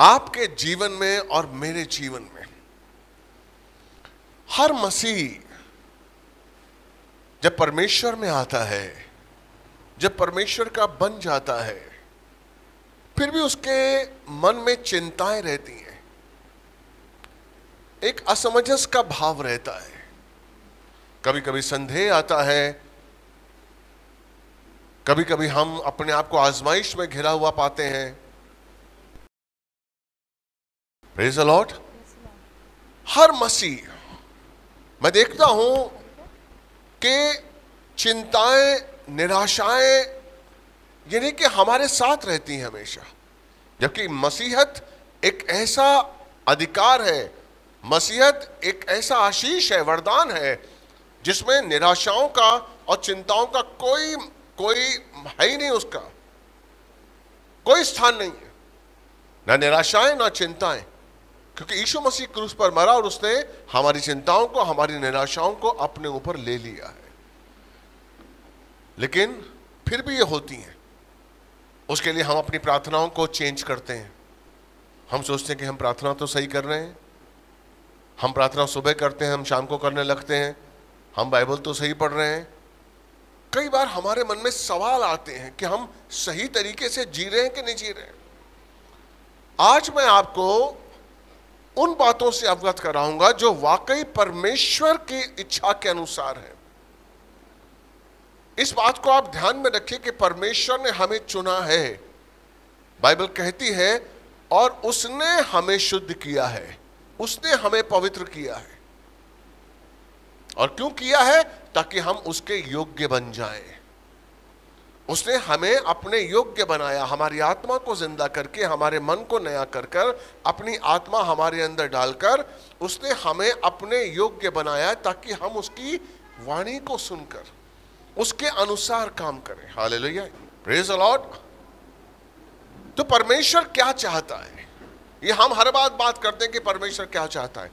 आपके जीवन में और मेरे जीवन में हर मसीह जब परमेश्वर में आता है, जब परमेश्वर का बन जाता है, फिर भी उसके मन में चिंताएँ रहती हैं। एक असमंजस का भाव रहता है। कभी कभी संदेह आता है। कभी कभी हम अपने आप को आजमाइश में घिरा हुआ पाते हैं। प्रेज लॉर्ड हर मसीह, मैं देखता हूँ कि चिंताएँ, निराशाएँ, यानी कि हमारे साथ रहती हैं हमेशा। जबकि मसीहत एक ऐसा अधिकार है, मसीहत एक ऐसा आशीष है, वरदान है, जिसमें निराशाओं का और चिंताओं का कोई कोई है ही नहीं उसका। कोई स्थान नहीं है। ना निराशाएँ, ना चिंताएँ। क्योंकि यीशु मसीह क्रूस पर मरा और उसने हमारी चिंताओं को, हमारी निराशाओं को अपने ऊपर ले लिया है। लेकिन फिर भी ये होती हैं। उसके लिए हम अपनी प्रार्थनाओं को चेंज करते हैं। हम सोचते हैं कि हम प्रार्थना तो सही कर रहे हैं। हम प्रार्थना सुबह करते हैं, हम शाम को करने लगते हैं। हम बाइबल तो सही पढ़ रहे हैं। कई बार हमारे मन में सवाल आते हैं कि हम सही तरीके से जी रहे हैं कि नहीं जी रहे हैं। आज मैं आपको उन बातों से अवगत कराऊँगा जो वाकई परमेश्वर की इच्छा के अनुसार है। इस बात को आप ध्यान में रखिए कि परमेश्वर ने हमें चुना है। बाइबल कहती है, और उसने हमें शुद्ध किया है। उसने हमें पवित्र किया है। और क्यों किया है? ताकि हम उसके योग्य बन जाएँ। उसने हमें अपने योग्य बनाया, हमारी आत्मा को ज़िंदा करके, हमारे मन को नया कर कर अपनी आत्मा हमारे अंदर डालकर, उसने हमें अपने योग्य बनाया ताकि हम उसकी वाणी को सुनकर, उसके अनुसार काम करें। हाल प्रेज अलॉट तो परमेश्वर क्या चाहता है? ये हम हर बात बात करते हैं कि परमेश्वर क्या चाहता है।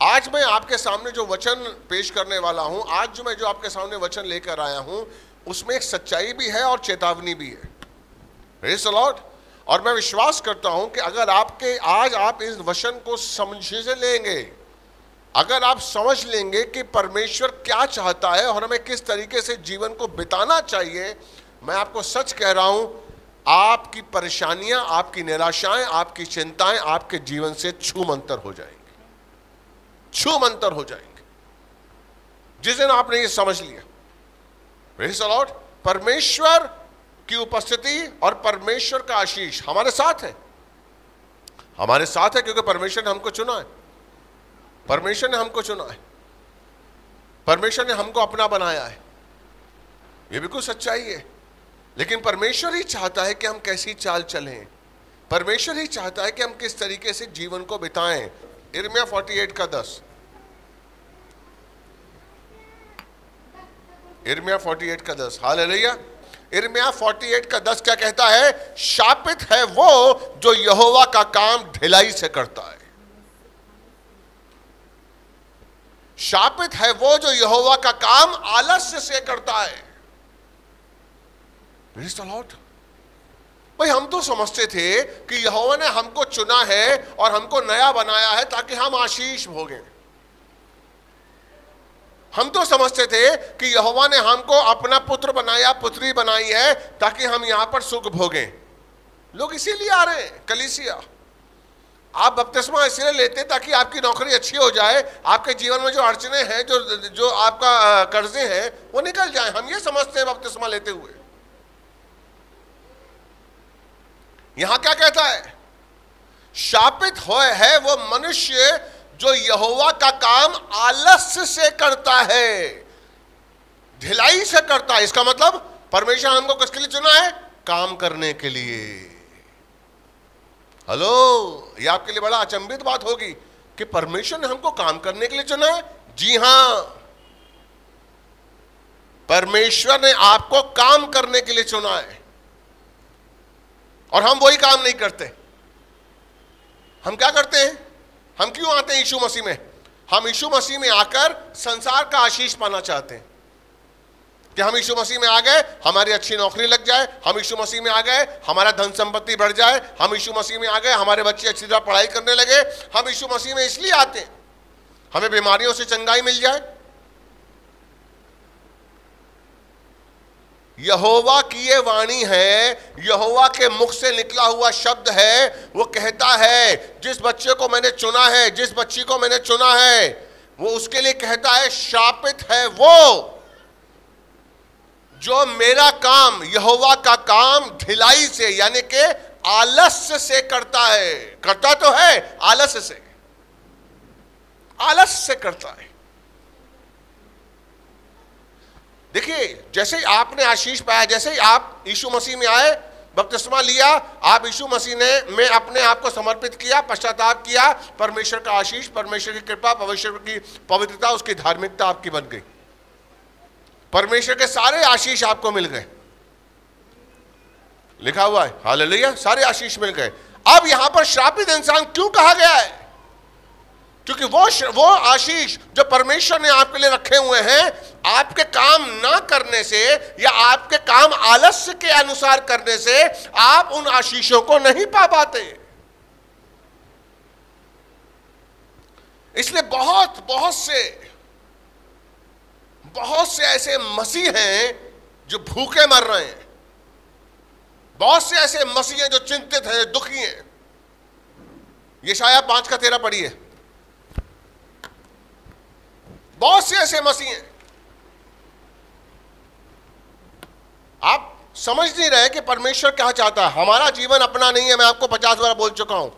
आज मैं आपके सामने जो वचन पेश करने वाला हूँ, आज जो मैं जो आपके सामने वचन लेकर आया हूँ उसमें एक सच्चाई भी है और चेतावनी भी है। लॉर्ड और मैं विश्वास करता हूँ कि अगर आपके, आज आप इस वचन को समझ से लेंगे, अगर आप समझ लेंगे कि परमेश्वर क्या चाहता है और हमें किस तरीके से जीवन को बिताना चाहिए, मैं आपको सच कह रहा हूँ, आपकी परेशानियाँ, आपकी निराशाएँ, आपकी चिंताएँ आपके जीवन से छू मंतर हो जाएँगे। छू मंतर हो जाएँगे। जिस दिन आपने ये समझ लिया लॉर्ड परमेश्वर की उपस्थिति और परमेश्वर का आशीष हमारे साथ है। हमारे साथ है क्योंकि परमेश्वर ने हमको चुना है। परमेश्वर ने हमको चुना है। परमेश्वर ने हमको अपना बनाया है। ये बिल्कुल सच्चाई है। लेकिन परमेश्वर ही चाहता है कि हम कैसी चाल चलें। परमेश्वर ही चाहता है कि हम किस तरीके से जीवन को बिताएँ। इर्मिया 48 का 10 इर्मिया 48 का 10 हाल है इर्मिया 48 का 10 क्या कहता है? शापित है वो जो यहोवा का काम ढिलाई से करता है। शापित है वो जो यहोवा का काम आलस्य से करता है। भाई, हम तो समझते थे कि यहोवा ने हमको चुना है और हमको नया बनाया है ताकि हम आशीष भोगें। हम तो समझते थे कि यहोवा ने हमको अपना पुत्र बनाया, पुत्री बनाई है, ताकि हम यहाँ पर सुख भोगें। लोग इसीलिए आ रहे हैं, कलिसिया। आप बपतिस्मा इसलिए लेते ताकि आपकी नौकरी अच्छी हो जाए, आपके जीवन में जो अड़चने हैं, जो जो आपका कर्जे हैं, वो निकल जाए। हम ये समझते हैं बपतिस्मा लेते हुए। यहाँ क्या कहता है? शापित हो, है वो मनुष्य जो यहोवा का काम आलस्य से करता है, ढिलाई से करता है। इसका मतलब परमेश्वर हमको किसके लिए चुना है? काम करने के लिए। हेलो, ये आपके लिए बड़ा अचंभित बात होगी कि परमेश्वर ने हमको काम करने के लिए चुना है। जी हाँ। परमेश्वर ने आपको काम करने के लिए चुना है। और हम वही काम नहीं करते। हम क्या करते हैं? हम क्यों आते हैं यीशु मसीह में? हम यीशु मसीह में आकर संसार का आशीष पाना चाहते हैं। कि हम यीशु मसीह में आ गए, हमारी अच्छी नौकरी लग जाए, हम यीशु मसीह में आ गए, हमारा धन संपत्ति बढ़ जाए, हम यीशु मसीह में आ गए, हमारे बच्चे अच्छी तरह पढ़ाई करने लगे, हम यीशु मसीह में इसलिए आते हैं। हमें बीमारियों से चंगाई मिल जाए यहोवा की ये वाणी है, यहोवा के मुख से निकला हुआ शब्द है, वो कहता है, जिस बच्चे को मैंने चुना है, जिस बच्ची को मैंने चुना है, वो उसके लिए कहता है, शापित है वो, जो मेरा काम, यहोवा का काम ढिलाई से, यानी कि आलस्य से करता है। करता तो है, आलस्य से। आलस्य से करता है। देखिए, जैसे ही आपने आशीष पाया, जैसे ही आप यीशु मसीह में आए, बपतिस्मा लिया, आप यीशु मसीह ने, में अपने आप को समर्पित किया, पश्चाताप किया, परमेश्वर का आशीष, परमेश्वर की कृपा, परमेश्वर की पवित्रता, उसकी धार्मिकता आपकी बन गई। परमेश्वर के सारे आशीष आपको मिल गए। लिखा हुआ है हाल सारे आशीष मिल गए। अब यहाँ पर श्रापित इंसान क्यों कहा गया है? क्योंकि वो वो आशीष जो परमेश्वर ने आपके लिए रखे हुए हैं, आपके काम ना करने से या आपके काम आलस्य के अनुसार करने से आप उन आशीषों को नहीं पा पाते। इसलिए बहुत बहुत से बहुत से ऐसे मसीह हैं जो भूखे मर रहे हैं। बहुत से ऐसे मसीह हैं जो चिंतित हैं, दुखी हैं। ये शायद पाँच का तेरा पढ़िए। बहुत से ऐसे मसीह हैं। आप समझ नहीं रहे कि परमेश्वर क्या चाहता है। हमारा जीवन अपना नहीं है, मैं आपको पचास बार बोल चुका हूँ।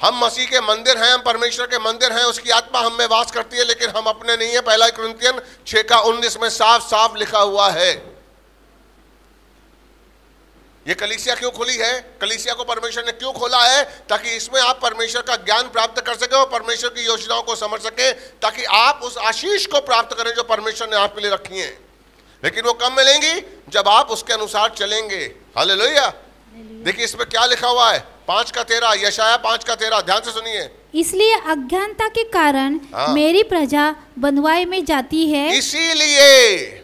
हम मसीह के मंदिर हैं, हम परमेश्वर के मंदिर हैं, उसकी आत्मा हम में वास करती है, लेकिन हम अपने नहीं है। पहला क्रंतियन छह का उन्नीस में साफ़ साफ़ लिखा हुआ है। ये कलिसिया क्यों खुली है? कलिसिया को परमेश्वर ने क्यों खोला है? ताकि इसमें आप परमेश्वर का ज्ञान प्राप्त कर सके और परमेश्वर की योजनाओं को समझ सके ताकि आप उस आशीष को प्राप्त करें जो परमेश्वर ने आपके लिए रखी है। लेकिन वो कब मिलेंगी? जब आप उसके अनुसार चलेंगे। हाले लोहिया देखिए इसमें क्या लिखा हुआ है? पाँच का तेरह यशाया पाँच का तेरह। ध्यान से सुनिए। इसलिए अज्ञानता के कारण हाँ। मेरी प्रजा बंधुआई में जाती है। इसीलिए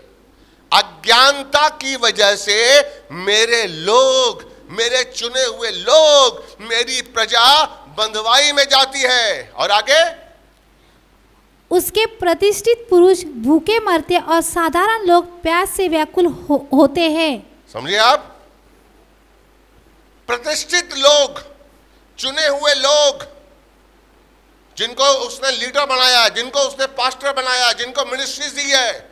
अज्ञानता की वजह से मेरे लोग मेरे चुने हुए लोग मेरी प्रजा बंधवाई में जाती है। और आगे? उसके प्रतिष्ठित पुरुष भूखे मरते और साधारण लोग प्यास से व्याकुल हो, होते हैं। समझिए आप? प्रतिष्ठित लोग चुने हुए लोग जिनको उसने लीडर बनाया जिनको उसने पास्टर बनाया जिनको मिनिस्ट्री दी है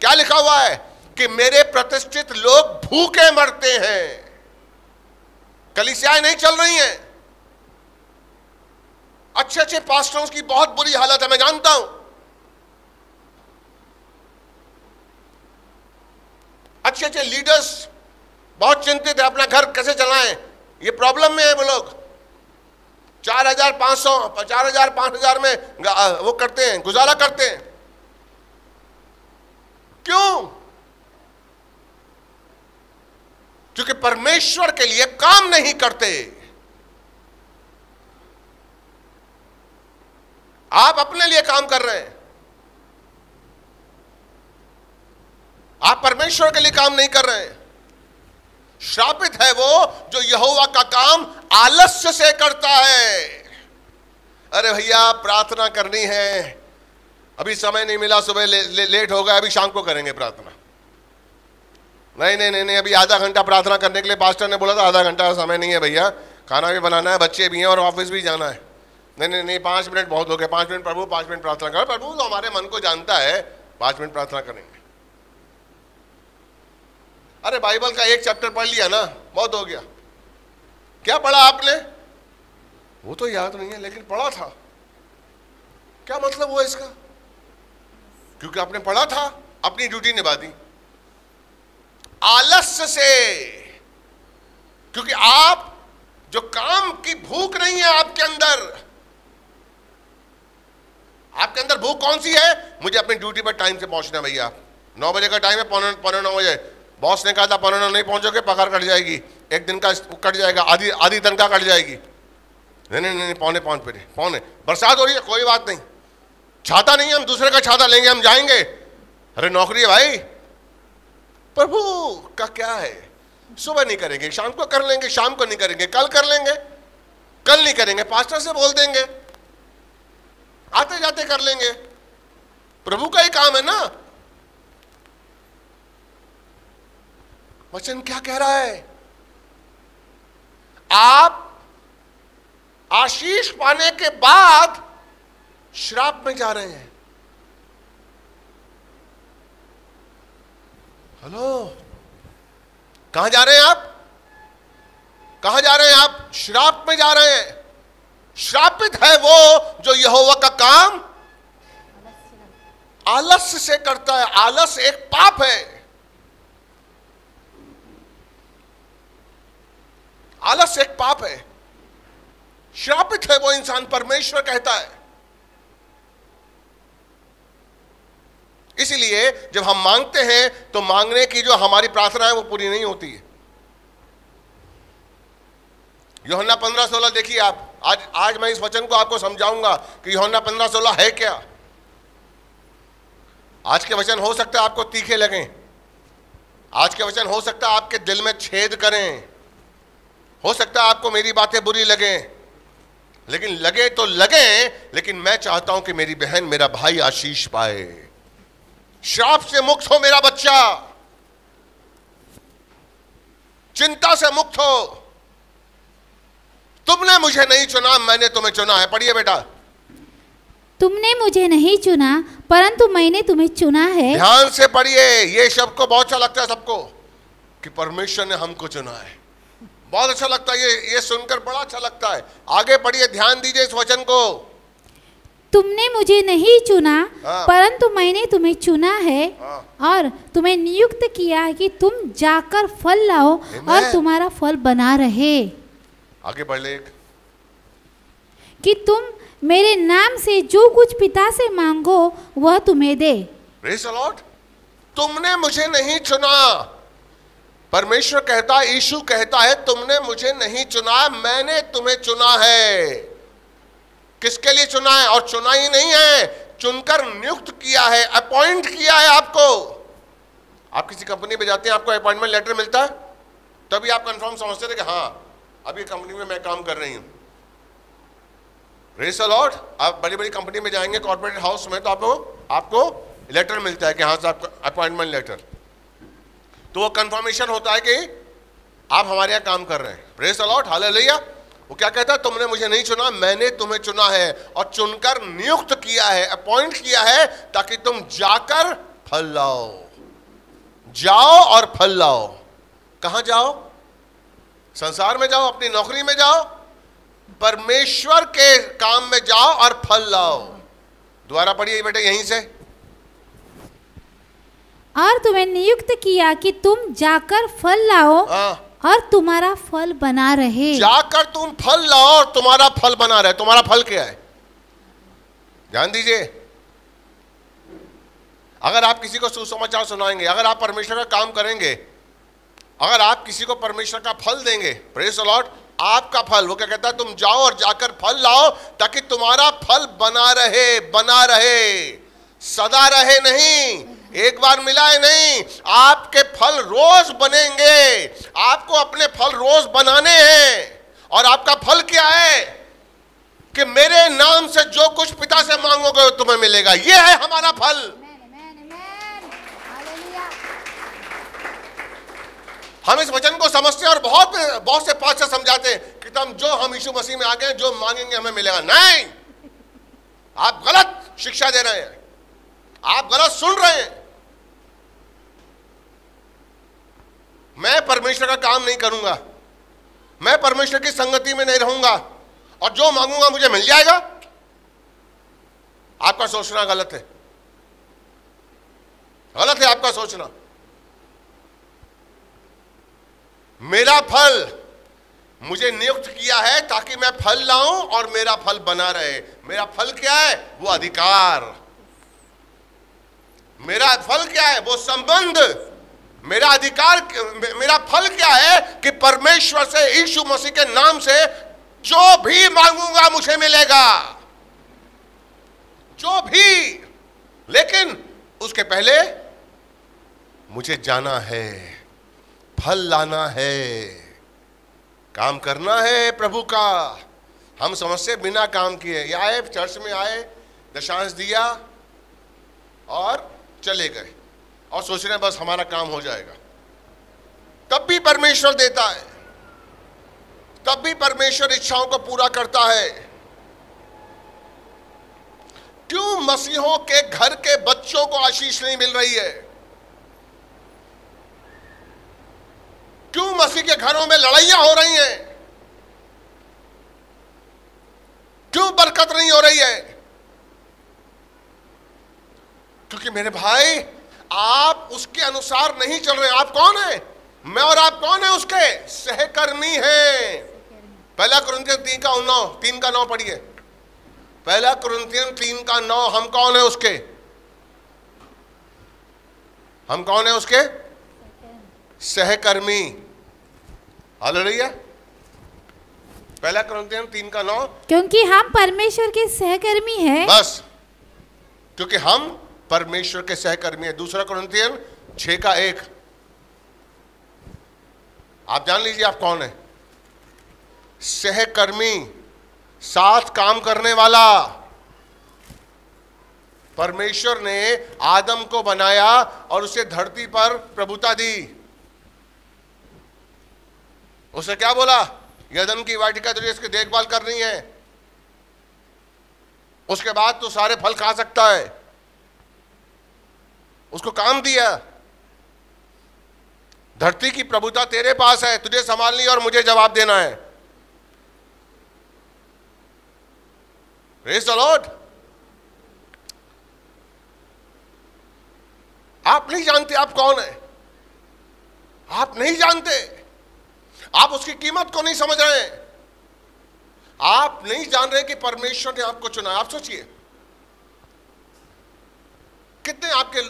क्या लिखा हुआ है? कि मेरे प्रतिष्ठित लोग भूखे मरते हैं। कलिसियाएँ नहीं चल रही हैं। अच्छे अच्छे पास्टरों की बहुत बुरी हालत है, मैं जानता हूँ। अच्छे अच्छे लीडर्स बहुत चिंतित है, अपना घर कैसे चलाएँ? ये प्रॉब्लम में है वो लोग। चार हज़ार पाँच सौ, चार हज़ार, पाँच हज़ार में वो करते हैं, गुजारा करते हैं। क्यों? क्योंकि परमेश्वर के लिए काम नहीं करते। आप अपने लिए काम कर रहे हैं। आप परमेश्वर के लिए काम नहीं कर रहे। हैं श्रापित है वो जो यहोवा का काम आलस्य से करता है। अरे भैया, प्रार्थना करनी है। अभी समय नहीं मिला सुबह ले, ले, लेट हो गया अभी शाम को करेंगे प्रार्थना। नहीं नहीं नहीं नहीं अभी आधा घंटा प्रार्थना करने के लिए पास्टर ने बोला था आधा घंटा का समय नहीं है भैया। खाना भी बनाना है बच्चे भी हैं और ऑफ़िस भी जाना है। नहीं नहीं नहीं पाँच मिनट बहुत हो गए। पाँच मिनट प्रभु पाँच मिनट प्रार्थना करो। प्रभु तो हमारे मन को जानता है पाँच मिनट प्रार्थना करेंगे। अरे बाइबल का एक चैप्टर पढ़ लिया ना बहुत हो गया। क्या पढ़ा आपने? वो तो याद नहीं है लेकिन पढ़ा था। क्या मतलब हुआ इसका? क्योंकि आपने पढ़ा था, अपनी ड्यूटी निभा दी। आलस्य से। क्योंकि आप, जो काम की भूख नहीं है आपके अंदर आपके अंदर भूख कौन सी है? मुझे अपनी ड्यूटी पर टाइम से पहुँचना भैया। नौ बजे का टाइम है, पौने पौने नौ बजे। बॉस ने कहा था, पौने नौ नहीं पहुंचोगे, पगार कट जाएगी। एक दिन का कट जाएगा, आधी आधी तनख्वाह कट जाएगी। नहीं नहीं नहीं, पौने पाँच बजे पौने। बरसात हो रही है, कोई बात नहीं। छाता नहीं, हम दूसरे का छाता लेंगे, हम जाएँगे। अरे, नौकरी है भाई। प्रभु का क्या है? सुबह नहीं करेंगे, शाम को कर लेंगे, शाम को नहीं करेंगे, कल कर लेंगे। कल नहीं करेंगे, पास्टर से बोल देंगे। आते जाते कर लेंगे। प्रभु का ही काम है ना। वचन क्या कह रहा है? आप आशीष पाने के बाद श्राप में जा रहे हैं। हेलो? कहाँ जा रहे हैं आप? कहाँ जा रहे हैं आप? श्राप में जा रहे हैं। श्रापित है वो जो यहोवा का काम आलस्य से करता है। आलस एक पाप है। आलस एक पाप है। श्रापित है वो इंसान। परमेश्वर कहता है। इसलिए जब हम मांगते हैं तो मांगने की जो हमारी प्रार्थना है, वो पूरी नहीं होती है। योहन्ना पंद्रह सोलह देखिए आप। आज आज मैं इस वचन को आपको समझाऊँगा कि योहन्ना पंद्रह सोलह है क्या। आज के वचन हो सकता है आपको तीखे लगें। आज के वचन हो सकता है आपके दिल में छेद करें। हो सकता है आपको मेरी बातें बुरी लगें। लेकिन लगे तो लगे, लेकिन मैं चाहता हूँ कि मेरी बहन, मेरा भाई आशीष पाए। श्राप से मुक्त हो मेरा बच्चा। चिंता से मुक्त हो। तुमने मुझे नहीं चुना मैंने तुम्हें चुना है। पढ़िए बेटा। तुमने मुझे नहीं चुना परंतु मैंने तुम्हें चुना है। ध्यान से पढ़िए ये शब्द को बहुत अच्छा लगता है सबको कि परमेश्वर ने हमको चुना है। बहुत अच्छा लगता है ये ये सुनकर बड़ा अच्छा लगता है। आगे पढ़िए ध्यान दीजिए इस वचन को। तुमने मुझे नहीं चुना हाँ। परंतु मैंने तुम्हें चुना है हाँ। और तुम्हें नियुक्त किया है कि तुम जाकर फल लाओ और तुम्हारा फल बना रहे आगे बढ़ ले कि तुम मेरे नाम से जो कुछ पिता से मांगो वह तुम्हें दे. तुमने मुझे नहीं चुना परमेश्वर कहता यीशु कहता है तुमने मुझे नहीं चुना मैंने तुम्हें चुना है किसके लिए चुना है और चुना ही नहीं है। चुनकर नियुक्त किया है अपॉइंट किया है आपको। आप किसी कंपनी में जाते हैं, आपको अपॉइंटमेंट लेटर मिलता है। तभी आप कंफर्म समझते थे कि हाँ अभी कंपनी में मैं काम कर रही हूँ। रेस लॉर्ड आप बड़ी बड़ी कंपनी में जाएँगे कॉर्पोरेट हाउस में तो आपको आपको लेटर मिलता है कि हाँ साहब अपॉइंटमेंट लेटर तो वो कंफर्मेशन होता है कि आप हमारे यहाँ काम कर रहे हैं। Praise a lot hallelujah. वो क्या कहता है तुमने मुझे नहीं चुना मैंने तुम्हें चुना है और चुनकर नियुक्त किया है अपॉइंट किया है ताकि तुम जाकर फल लाओ। जाओ और फल लाओ। कहाँ जाओ? संसार में जाओ अपनी नौकरी में जाओ परमेश्वर के काम में जाओ और फल लाओ। दोबारा पढ़िए बेटे यहीं से। और तुम्हें नियुक्त किया कि तुम जाकर फल लाओ। हाँ। और तुम्हारा फल बना रहे। जाकर तुम फल लाओ और तुम्हारा फल बना रहे। तुम्हारा फल क्या है? ध्यान दीजिए। अगर आप किसी को सुसमाचार सुनाएँगे, अगर आप परमेश्वर का काम करेंगे, अगर आप किसी को परमेश्वर का फल देंगे प्रेस लॉर्ड आपका फल, वो क्या कहता है? तुम जाओ और जाकर फल लाओ, ताकि तुम्हारा फल बना रहे बना रहे, सदा रहे नहीं। एक बार मिला है नहीं। आपके फल रोज बनेंगे। आपको अपने फल रोज बनाने हैं। और आपका फल क्या है? कि मेरे नाम से जो कुछ पिता से मांगोगे तुम्हें मिलेगा। ये है हमारा फल। हम इस वचन को समझते हैं और बहुत बहुत से पास समझाते हैं कि तुम जो हम यीशु मसीह में आ गए, जो मांगेंगे हमें मिलेगा। नहीं! आप गलत शिक्षा दे रहे हैं। आप गलत सुन रहे हैं। मैं परमेश्वर का काम नहीं करूँगा। मैं परमेश्वर की संगति में नहीं रहूँगा। और जो मांगूँगा मुझे मिल जाएगा। आपका सोचना गलत है। गलत है आपका सोचना। मेरा फल मुझे नियुक्त किया है ताकि मैं फल लाऊं और मेरा फल बना रहे। मेरा फल क्या है? वो अधिकार। मेरा फल क्या है? वो संबंध। मेरा अधिकार, मेरा फल क्या है कि परमेश्वर से, यीशु मसीह के नाम से जो भी मांगूँगा मुझे मिलेगा। जो भी। लेकिन उसके पहले मुझे जाना है, फल लाना है, काम करना है प्रभु का। हम समझते बिना काम किए। आए, चर्च में आए, दशांश दिया और चले गए। और सोच रहे हैं बस हमारा काम हो जाएगा। तब भी परमेश्वर देता है। तब भी परमेश्वर इच्छाओं को पूरा करता है। क्यों मसीहों के घर के बच्चों को आशीष नहीं मिल रही है? क्यों मसीह के घरों में लड़ाइयाँ हो रही हैं? क्यों बरकत नहीं हो रही है? क्योंकि मेरे भाई आप उसके अनुसार नहीं चल रहे आप कौन है? मैं और आप कौन है उसके? सहकर्मी है। पहला कुरंतियन तीन का नौ तीन का नौ पढ़िए। पहला कुरंतियन तीन का नौ हम कौन है उसके? हम कौन है उसके? सहकर्मी। हालेलुया पहला कुरंतियन तीन का नौ। क्योंकि हम परमेश्वर के सहकर्मी हैं। बस क्योंकि हम परमेश्वर के सहकर्मी है। दूसरा कुरंतियन छह का एक। आप जान लीजिए आप कौन है? सहकर्मी, साथ काम करने वाला। परमेश्वर ने आदम को बनाया और उसे धरती पर प्रभुता दी। उसे क्या बोला? यदन की वाटिका तुझे इसकी देखभाल करनी है। उसके बाद तो सारे फल खा सकता है। उसको काम दिया। धरती की प्रभुता तेरे पास है, तुझे संभालनी और मुझे जवाब देना है। The आप नहीं जानते आप कौन है। आप नहीं जानते। आप उसकी कीमत को नहीं समझ रहे हैं। आप नहीं जान रहे कि परमेश्वर ने आपको चुना आप सोचिए, कितने आपके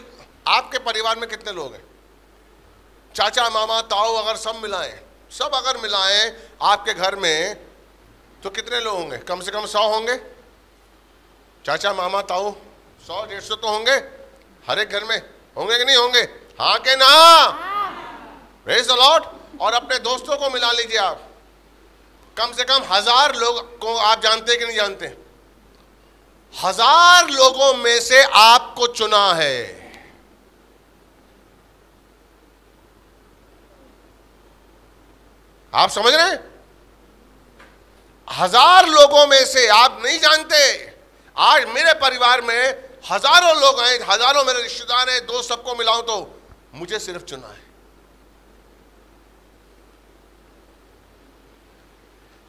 आपके परिवार में कितने लोग हैं? चाचा, मामा, ताऊ अगर सब मिलाएँ, सब अगर मिलाएँ आपके घर में तो कितने लोग होंगे? कम से कम सौ होंगे? चाचा, मामा, ताऊ, सौ, डेढ़ सौ तो होंगे हर एक घर में। होंगे कि नहीं होंगे? हाँ के ना? प्रेज द लॉर्ड और अपने दोस्तों को मिला लीजिए आप। कम से कम हज़ार लोग को आप जानते कि नहीं जानते? हज़ार लोगों में से आपको चुना है। आप समझ रहे हैं? हज़ार लोगों में से आप नहीं जानते। आज मेरे परिवार में हज़ारों लोग हैं हज़ारों मेरे रिश्तेदार हैं, दोस्त सबको मिलाऊं तो मुझे सिर्फ़ चुना है।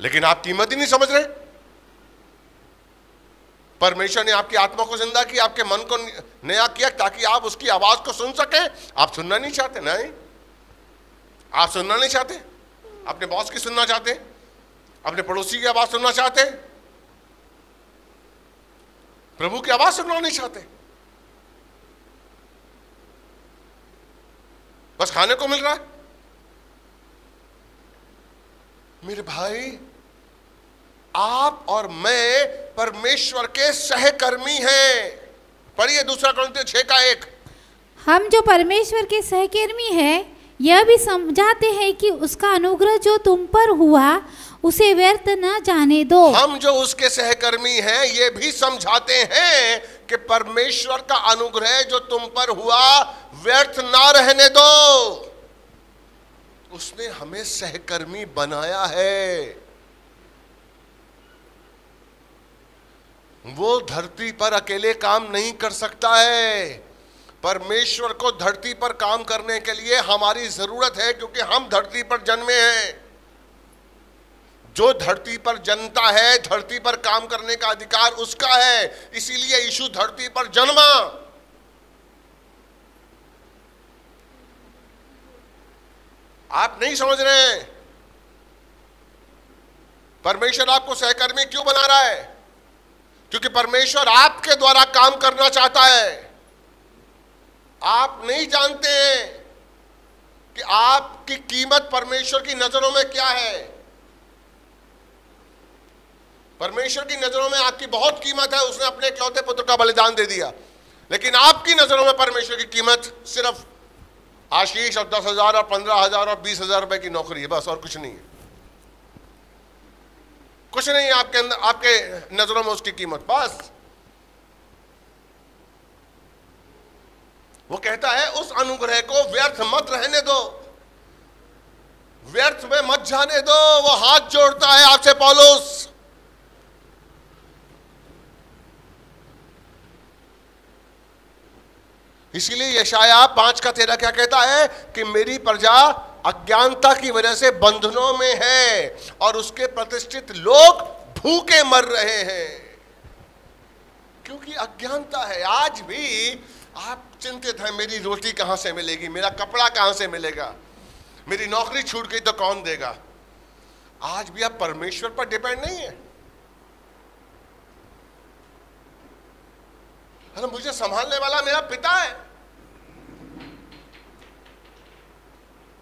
लेकिन आप कीमत ही नहीं समझ रहे। परमेश्वर ने आपकी आत्मा को ज़िंदा किया, आपके मन को नया किया ताकि आप उसकी आवाज़ को सुन सके। आप सुनना नहीं चाहते, नहीं? आप सुनना नहीं चाहते? अपने बॉस की सुनना चाहते, अपने पड़ोसी की आवाज़ सुनना चाहते, प्रभु की आवाज़ सुनना नहीं चाहते। बस खाने को मिल रहा है। मेरे भाई, आप और मैं परमेश्वर के सहकर्मी हैं। पढ़िए दूसरा क्रंथियो छह का एक। हम जो परमेश्वर के सहकर्मी हैं यह भी समझाते हैं कि उसका अनुग्रह जो तुम पर हुआ, उसे व्यर्थ न जाने दो। हम जो उसके सहकर्मी हैं, ये भी समझाते हैं कि परमेश्वर का अनुग्रह जो तुम पर हुआ, व्यर्थ ना रहने दो। उसने हमें सहकर्मी बनाया है। वो धरती पर अकेले काम नहीं कर सकता है। परमेश्वर को धरती पर काम करने के लिए हमारी ज़रूरत है, क्योंकि हम धरती पर जन्मे हैं। जो धरती पर जनता है, धरती पर काम करने का अधिकार उसका है, इसीलिए यीशु धरती पर जन्मा। आप नहीं समझ रहे हैं? परमेश्वर आपको सहकर्मी क्यों बना रहा है? क्योंकि परमेश्वर आपके द्वारा काम करना चाहता है। आप नहीं जानते हैं कि आपकी कीमत परमेश्वर की नज़रों में क्या है। परमेश्वर की नज़रों में आपकी बहुत कीमत है, उसने अपने इकलौते पुत्र का बलिदान दे दिया। लेकिन आपकी नज़रों में परमेश्वर की कीमत सिर्फ़ आशीष और दस हज़ार और पंद्रह हज़ार और बीस हज़ार रुपए की नौकरी है, बस और कुछ नहीं है। कुछ नहीं है आपके अंदर, आपके नज़रों में उसकी कीमत, बस। वो कहता है, उस अनुग्रह को व्यर्थ मत रहने दो। व्यर्थ में मत जाने दो। वो हाथ जोड़ता है आपसे, पौलुस। इसीलिए यशाया पाँच का तेरा क्या कहता है? कि मेरी प्रजा अज्ञानता की वजह से बंधनों में है और उसके प्रतिष्ठित लोग भूखे मर रहे हैं। क्योंकि अज्ञानता है। आज भी आप चिंतित हैं, मेरी रोटी कहाँ से मिलेगी? मेरा कपड़ा कहाँ से मिलेगा? मेरी नौकरी छूट गई तो कौन देगा? आज भी आप परमेश्वर पर डिपेंड नहीं है। अरे मुझे संभालने वाला मेरा पिता है।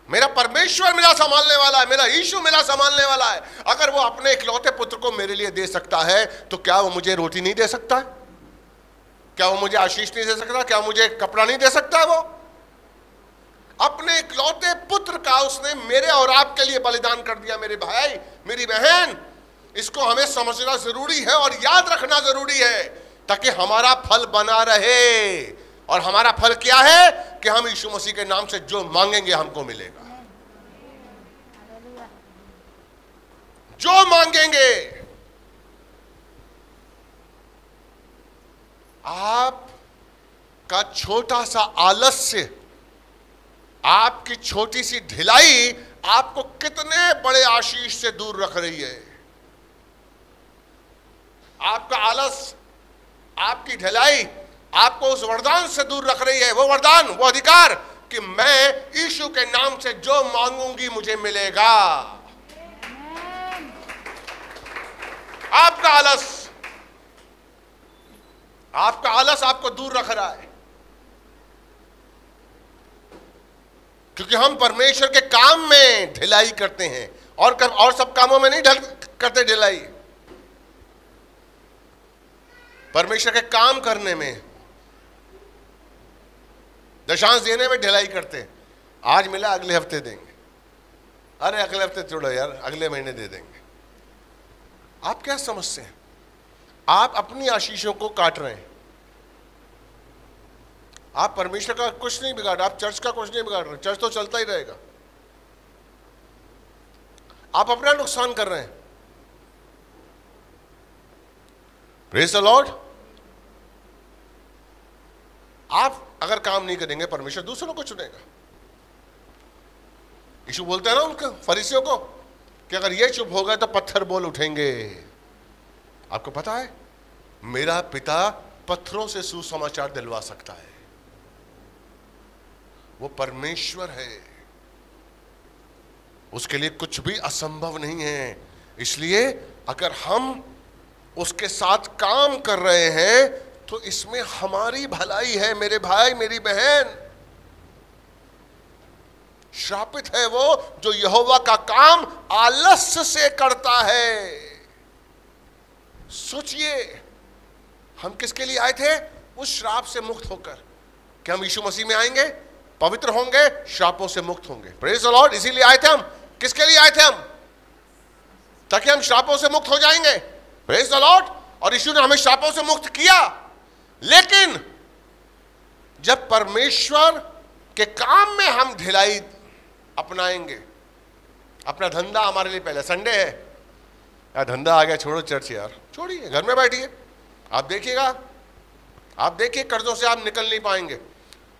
मेरा परमेश्वर मेरा संभालने वाला है, मेरा यीशु मेरा संभालने वाला है। अगर वो अपने इकलौते पुत्र को मेरे लिए दे सकता है तो क्या वो मुझे रोटी नहीं दे सकता? है क्या वो मुझे आशीष नहीं दे सकता? क्या मुझे कपड़ा नहीं दे सकता वो? अपने इकलौते पुत्र का उसने मेरे और आपके लिए बलिदान कर दिया, मेरे भाई, मेरी बहन। इसको हमें समझना ज़रूरी है और याद रखना ज़रूरी है, ताकि हमारा फल बना रहे। और हमारा फल क्या है? कि हम यीशु मसीह के नाम से जो मांगेंगे हमको मिलेगा। जो मांगेंगे आप का छोटा सा आलस्य आपकी छोटी सी ढिलाई आपको कितने बड़े आशीष से दूर रख रही है? आपका आलस आपकी ढिलाई आपको उस वरदान से दूर रख रही है। वो वरदान वो अधिकार कि मैं यीशु के नाम से जो मांगूँगी मुझे मिलेगा। आपका आलस आपका आलस आपको दूर रख रहा है। क्योंकि हम परमेश्वर के काम में ढिलाई करते हैं और कर, और सब कामों में नहीं ढल करते ढिलाई। परमेश्वर के काम करने में दशांश देने में ढिलाई करते हैं। आज मिला अगले हफ़्ते देंगे। अरे अगले हफ़्ते छोड़ो यार अगले महीने दे देंगे। आप क्या समझते हैं? आप अपनी आशीषों को काट रहे हैं। आप परमेश्वर का कुछ नहीं बिगाड़ आप चर्च का कुछ नहीं बिगाड़ रहे, चर्च तो चलता ही रहेगा। आप अपना नुकसान कर रहे हैं। प्रेज द लॉर्ड आप अगर काम नहीं करेंगे, परमेश्वर दूसरों को चुनेगा। यीशु बोलते हैं ना उनके फरीसियों को कि अगर ये चुप हो गए तो पत्थर बोल उठेंगे। आपको पता है? मेरा पिता पत्थरों से सुसमाचार दिलवा सकता है। वो परमेश्वर है। उसके लिए कुछ भी असंभव नहीं है। इसलिए अगर हम उसके साथ काम कर रहे हैं तो इसमें हमारी भलाई है, मेरे भाई, मेरी बहन। श्रापित है वो जो यहोवा का काम आलस्य से करता है। सोचिए, हम किसके लिए आए थे? उस श्राप से मुक्त होकर। क्या हम यीशु मसीह में आएँगे? पवित्र होंगे, श्रापों से मुक्त होंगे। प्रेज लॉर्ड इसीलिए आए थे हम। किसके लिए आए थे हम? ताकि हम श्रापों से मुक्त हो जाएँगे। प्रेज लॉर्ड और यीशु ने हमें श्रापों से मुक्त किया। लेकिन, जब परमेश्वर के काम में हम ढिलाई अपनाएँगे, अपना धंधा हमारे लिए पहले, संडे है। यार धंधा आ गया, छोड़ो चर्च यार। छोड़िए घर में बैठिए। आप देखिएगा। आप देखिए, कर्जों से आप निकल नहीं पाएँगे।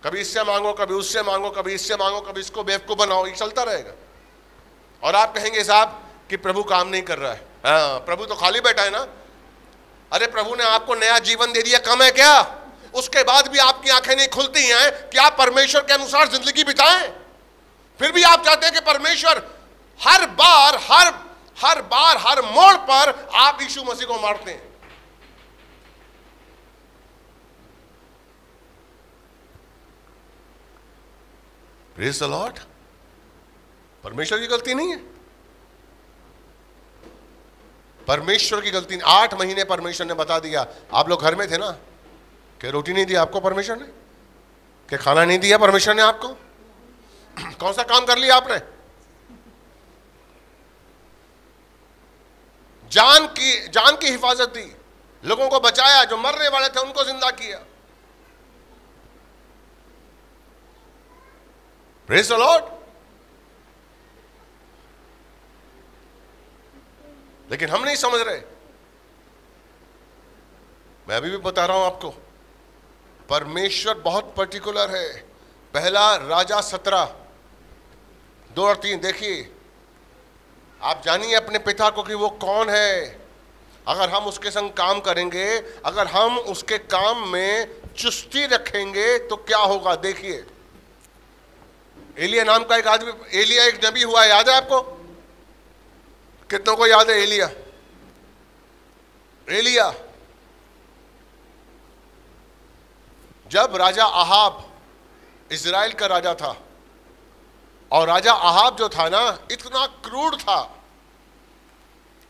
कभी इससे मांगो, कभी उससे मांगो, कभी इससे मांगो, कभी इसको बेवकूफ़ बनाओ, ये चलता रहेगा। और आप कहेंगे, साहब, कि प्रभु काम नहीं कर रहा है। हाँ प्रभु तो खाली बैठा है ना। अरे, प्रभु ने आपको नया जीवन दे दिया, कम है क्या? उसके बाद भी आपकी आँखें नहीं खुलती हैं कि आप परमेश्वर के अनुसार ज़िंदगी बिताएँ। फिर भी आप चाहते हैं कि परमेश्वर हर बार, हर हर बार, हर मोड़ पर आप यीशु मसीह को मारते हैं। प्रेज द लॉर्ड परमेश्वर की गलती नहीं है। परमेश्वर की गलती नहीं। आठ महीने परमेश्वर ने बता दिया। आप लोग घर में थे ना? कि रोटी नहीं दी आपको परमेश्वर ने? कि खाना नहीं दिया परमेश्वर ने आपको? कौन सा काम कर लिया आपने? जान की जान की हिफाजत दी, लोगों को बचाया, जो मरने वाले थे, उनको ज़िंदा किया। लॉर्ड लेकिन हम नहीं समझ रहे। मैं अभी भी बता रहा हूँ आपको, परमेश्वर बहुत पर्टिकुलर है। पहला राजा सत्रह, दो और तीन, देखिए। आप जानिए अपने पिता को कि वो कौन है। अगर हम उसके संग काम करेंगे, अगर हम उसके काम में चुस्ती रखेंगे तो क्या होगा? देखिए। एलिया नाम का एक आदमी, एलिया एक नबी हुआ, याद है आपको? कितनों को याद है एलिया? एलिया। जब राजा आहाब इज़राइल का राजा था और राजा आहाब जो था ना, इतना क्रूर था।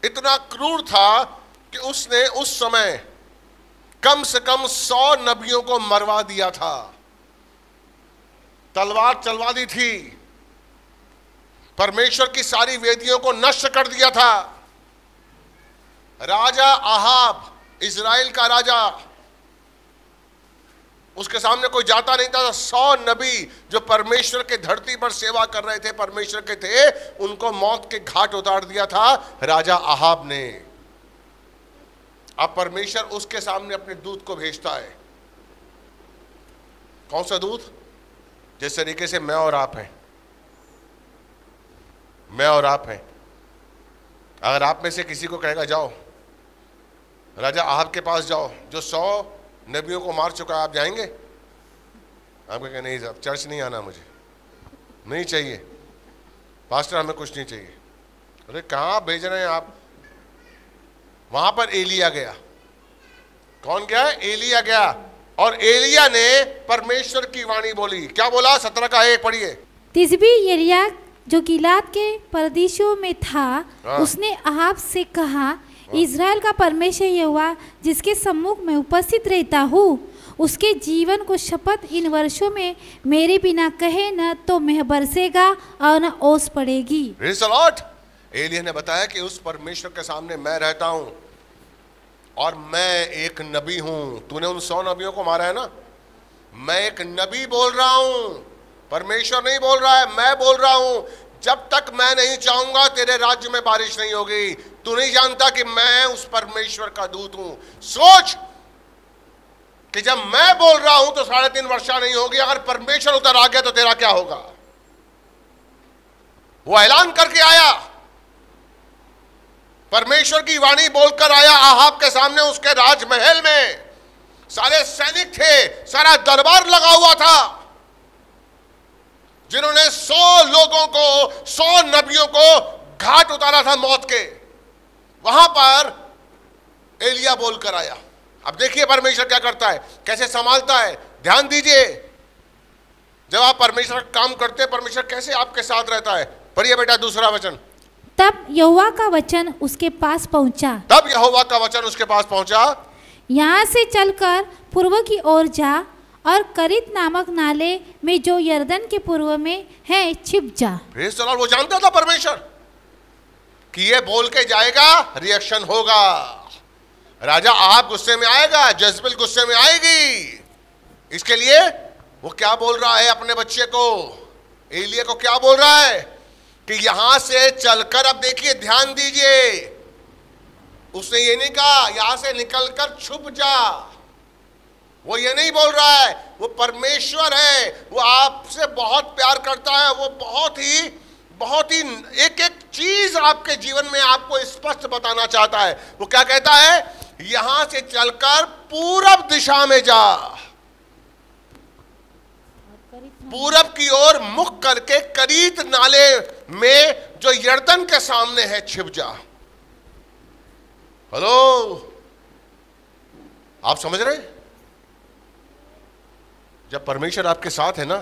इतना क्रूर था कि उसने उस समय कम से कम सौ नबियों को मरवा दिया था। तलवार चलवा दी थी। परमेश्वर की सारी वेदियों को नष्ट कर दिया था। राजा आहाब इज़राइल का राजा उसके सामने कोई जाता नहीं था। सौ नबी जो परमेश्वर के धरती पर सेवा कर रहे थे, परमेश्वर के थे, उनको मौत के घाट उतार दिया था राजा आहाब ने। अब परमेश्वर उसके सामने अपने दूत को भेजता है। कौन सा दूत? जिस तरीके से मैं और आप हैं। मैं और आप हैं। अगर आप में से किसी को कहेगा, जाओ, राजा आहब के पास जाओ, जो सौ नबियों को मार चुका आप जाएँगे? आप कहेंगे नहीं साहब चर्च नहीं आना मुझे। नहीं चाहिए। पास्टर हमें कुछ नहीं चाहिए। अरे कहाँ भेज रहे हैं आप? वहाँ पर एलिया गया। कौन गया? एलिया गया। और एलिया ने परमेश्वर की वाणी बोली। क्या बोला? सत्रह का एक पढ़िए। तिजबी एलिया जो गिलाद के परदेशों में था हाँ। उसने आहाब से कहा इज़राइल का परमेश्वर यहोवा जिसके सम्मुख में उपस्थित रहता हूँ। उसके जीवन को शपथ इन वर्षों में मेरे बिना कहे न तो मैं बरसेगा और न ओस पड़ेगी। एलिया ने बताया कि उस परमेश्वर के सामने मैं रहता हूँ और मैं एक नबी हूँ। तूने उन सौ नबियों को मारा है ना? मैं एक नबी बोल रहा हूँ। परमेश्वर नहीं बोल रहा है मैं बोल रहा हूँ। जब तक मैं नहीं चाहूँगा तेरे राज्य में बारिश नहीं होगी। तू नहीं जानता कि मैं उस परमेश्वर का दूत हूँ। सोच कि जब मैं बोल रहा हूँ तो साढ़े तीन वर्षा नहीं होगी, अगर परमेश्वर उधर आ गया तो तेरा क्या होगा? वो ऐलान करके आया। परमेश्वर की वाणी बोलकर आया आहाब के सामने उसके राजमहल में। सारे सैनिक थे, सारा दरबार लगा हुआ था। जिन्होंने सौ लोगों को सौ नबियों को घाट उतारा था मौत के। वहाँ पर एलिया बोलकर आया। अब देखिए परमेश्वर क्या करता है कैसे संभालता है। ध्यान दीजिए। जब आप परमेश्वर काम करते हैं परमेश्वर कैसे आपके साथ रहता है? पढ़िए बेटा दूसरा वचन। तब यहोवा का वचन उसके पास पहुँचा। तब यहोवा का वचन उसके पास पहुँचा। यहाँ से चलकर पूर्व की ओर जा। और करित नामक नाले में जो यर्दन के पूर्व में है छिप जा। लॉर्ड, वो जानता था परमेश्वर कि ये बोल के जाएगा रिएक्शन होगा। राजा आप गुस्से में आएगा जजबिल गुस्से में आएगी। इसके लिए वो क्या बोल रहा है अपने बच्चे को? एलिया को क्या बोल रहा है? कि यहाँ से चलकर अब देखिए ध्यान दीजिए। उसने ये नहीं कहा यहाँ से निकलकर छुप जा। वो ये नहीं बोल रहा है, वो परमेश्वर है, वो आपसे बहुत प्यार करता है, वो बहुत ही बहुत ही एक एक चीज़ आपके जीवन में आपको स्पष्ट बताना चाहता है। वो क्या कहता है? यहाँ से चलकर पूरब दिशा में जा। पूरब की ओर मुख करके करीत नाले में जो यर्दन के सामने है, छिप जा। हेलो? आप समझ रहे हैं? जब परमेश्वर आपके साथ है ना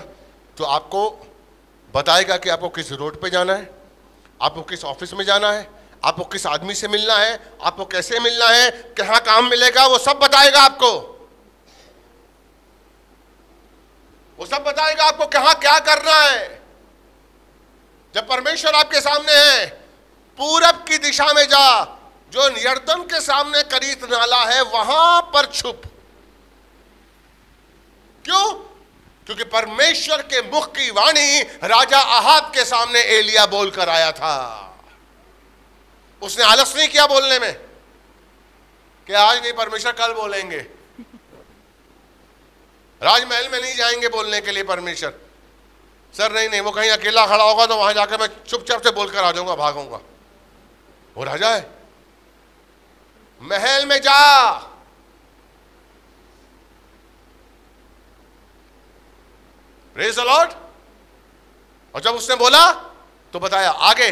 तो आपको बताएगा कि आपको किस रोड पे जाना है, आपको किस ऑफ़िस में जाना है, आपको किस आदमी से मिलना है, आपको कैसे मिलना है, कहाँ काम मिलेगा, वो सब बताएगा आपको। वो सब बताएगा आपको कहाँ क्या करना है। जब परमेश्वर आपके सामने है, पूरब की दिशा में जा, जो यर्दन के सामने करीत नाला है, वहाँ पर छुप क्यों क्योंकि परमेश्वर के मुख की वाणी राजा आहाब के सामने एलिया बोलकर आया था। उसने आलस नहीं किया बोलने में कि आज नहीं, परमेश्वर कल बोलेंगे। राजमहल में नहीं जाएँगे बोलने के लिए परमेश्वर। सर, नहीं नहीं, वो कहीं अकेला खड़ा होगा तो वहाँ जाकर मैं चुपचाप से बोलकर आ जाऊँगा, भागूँगा। वो राजा है। महल में जा। प्रेज लॉर्ड और जब उसने बोला तो बताया आगे।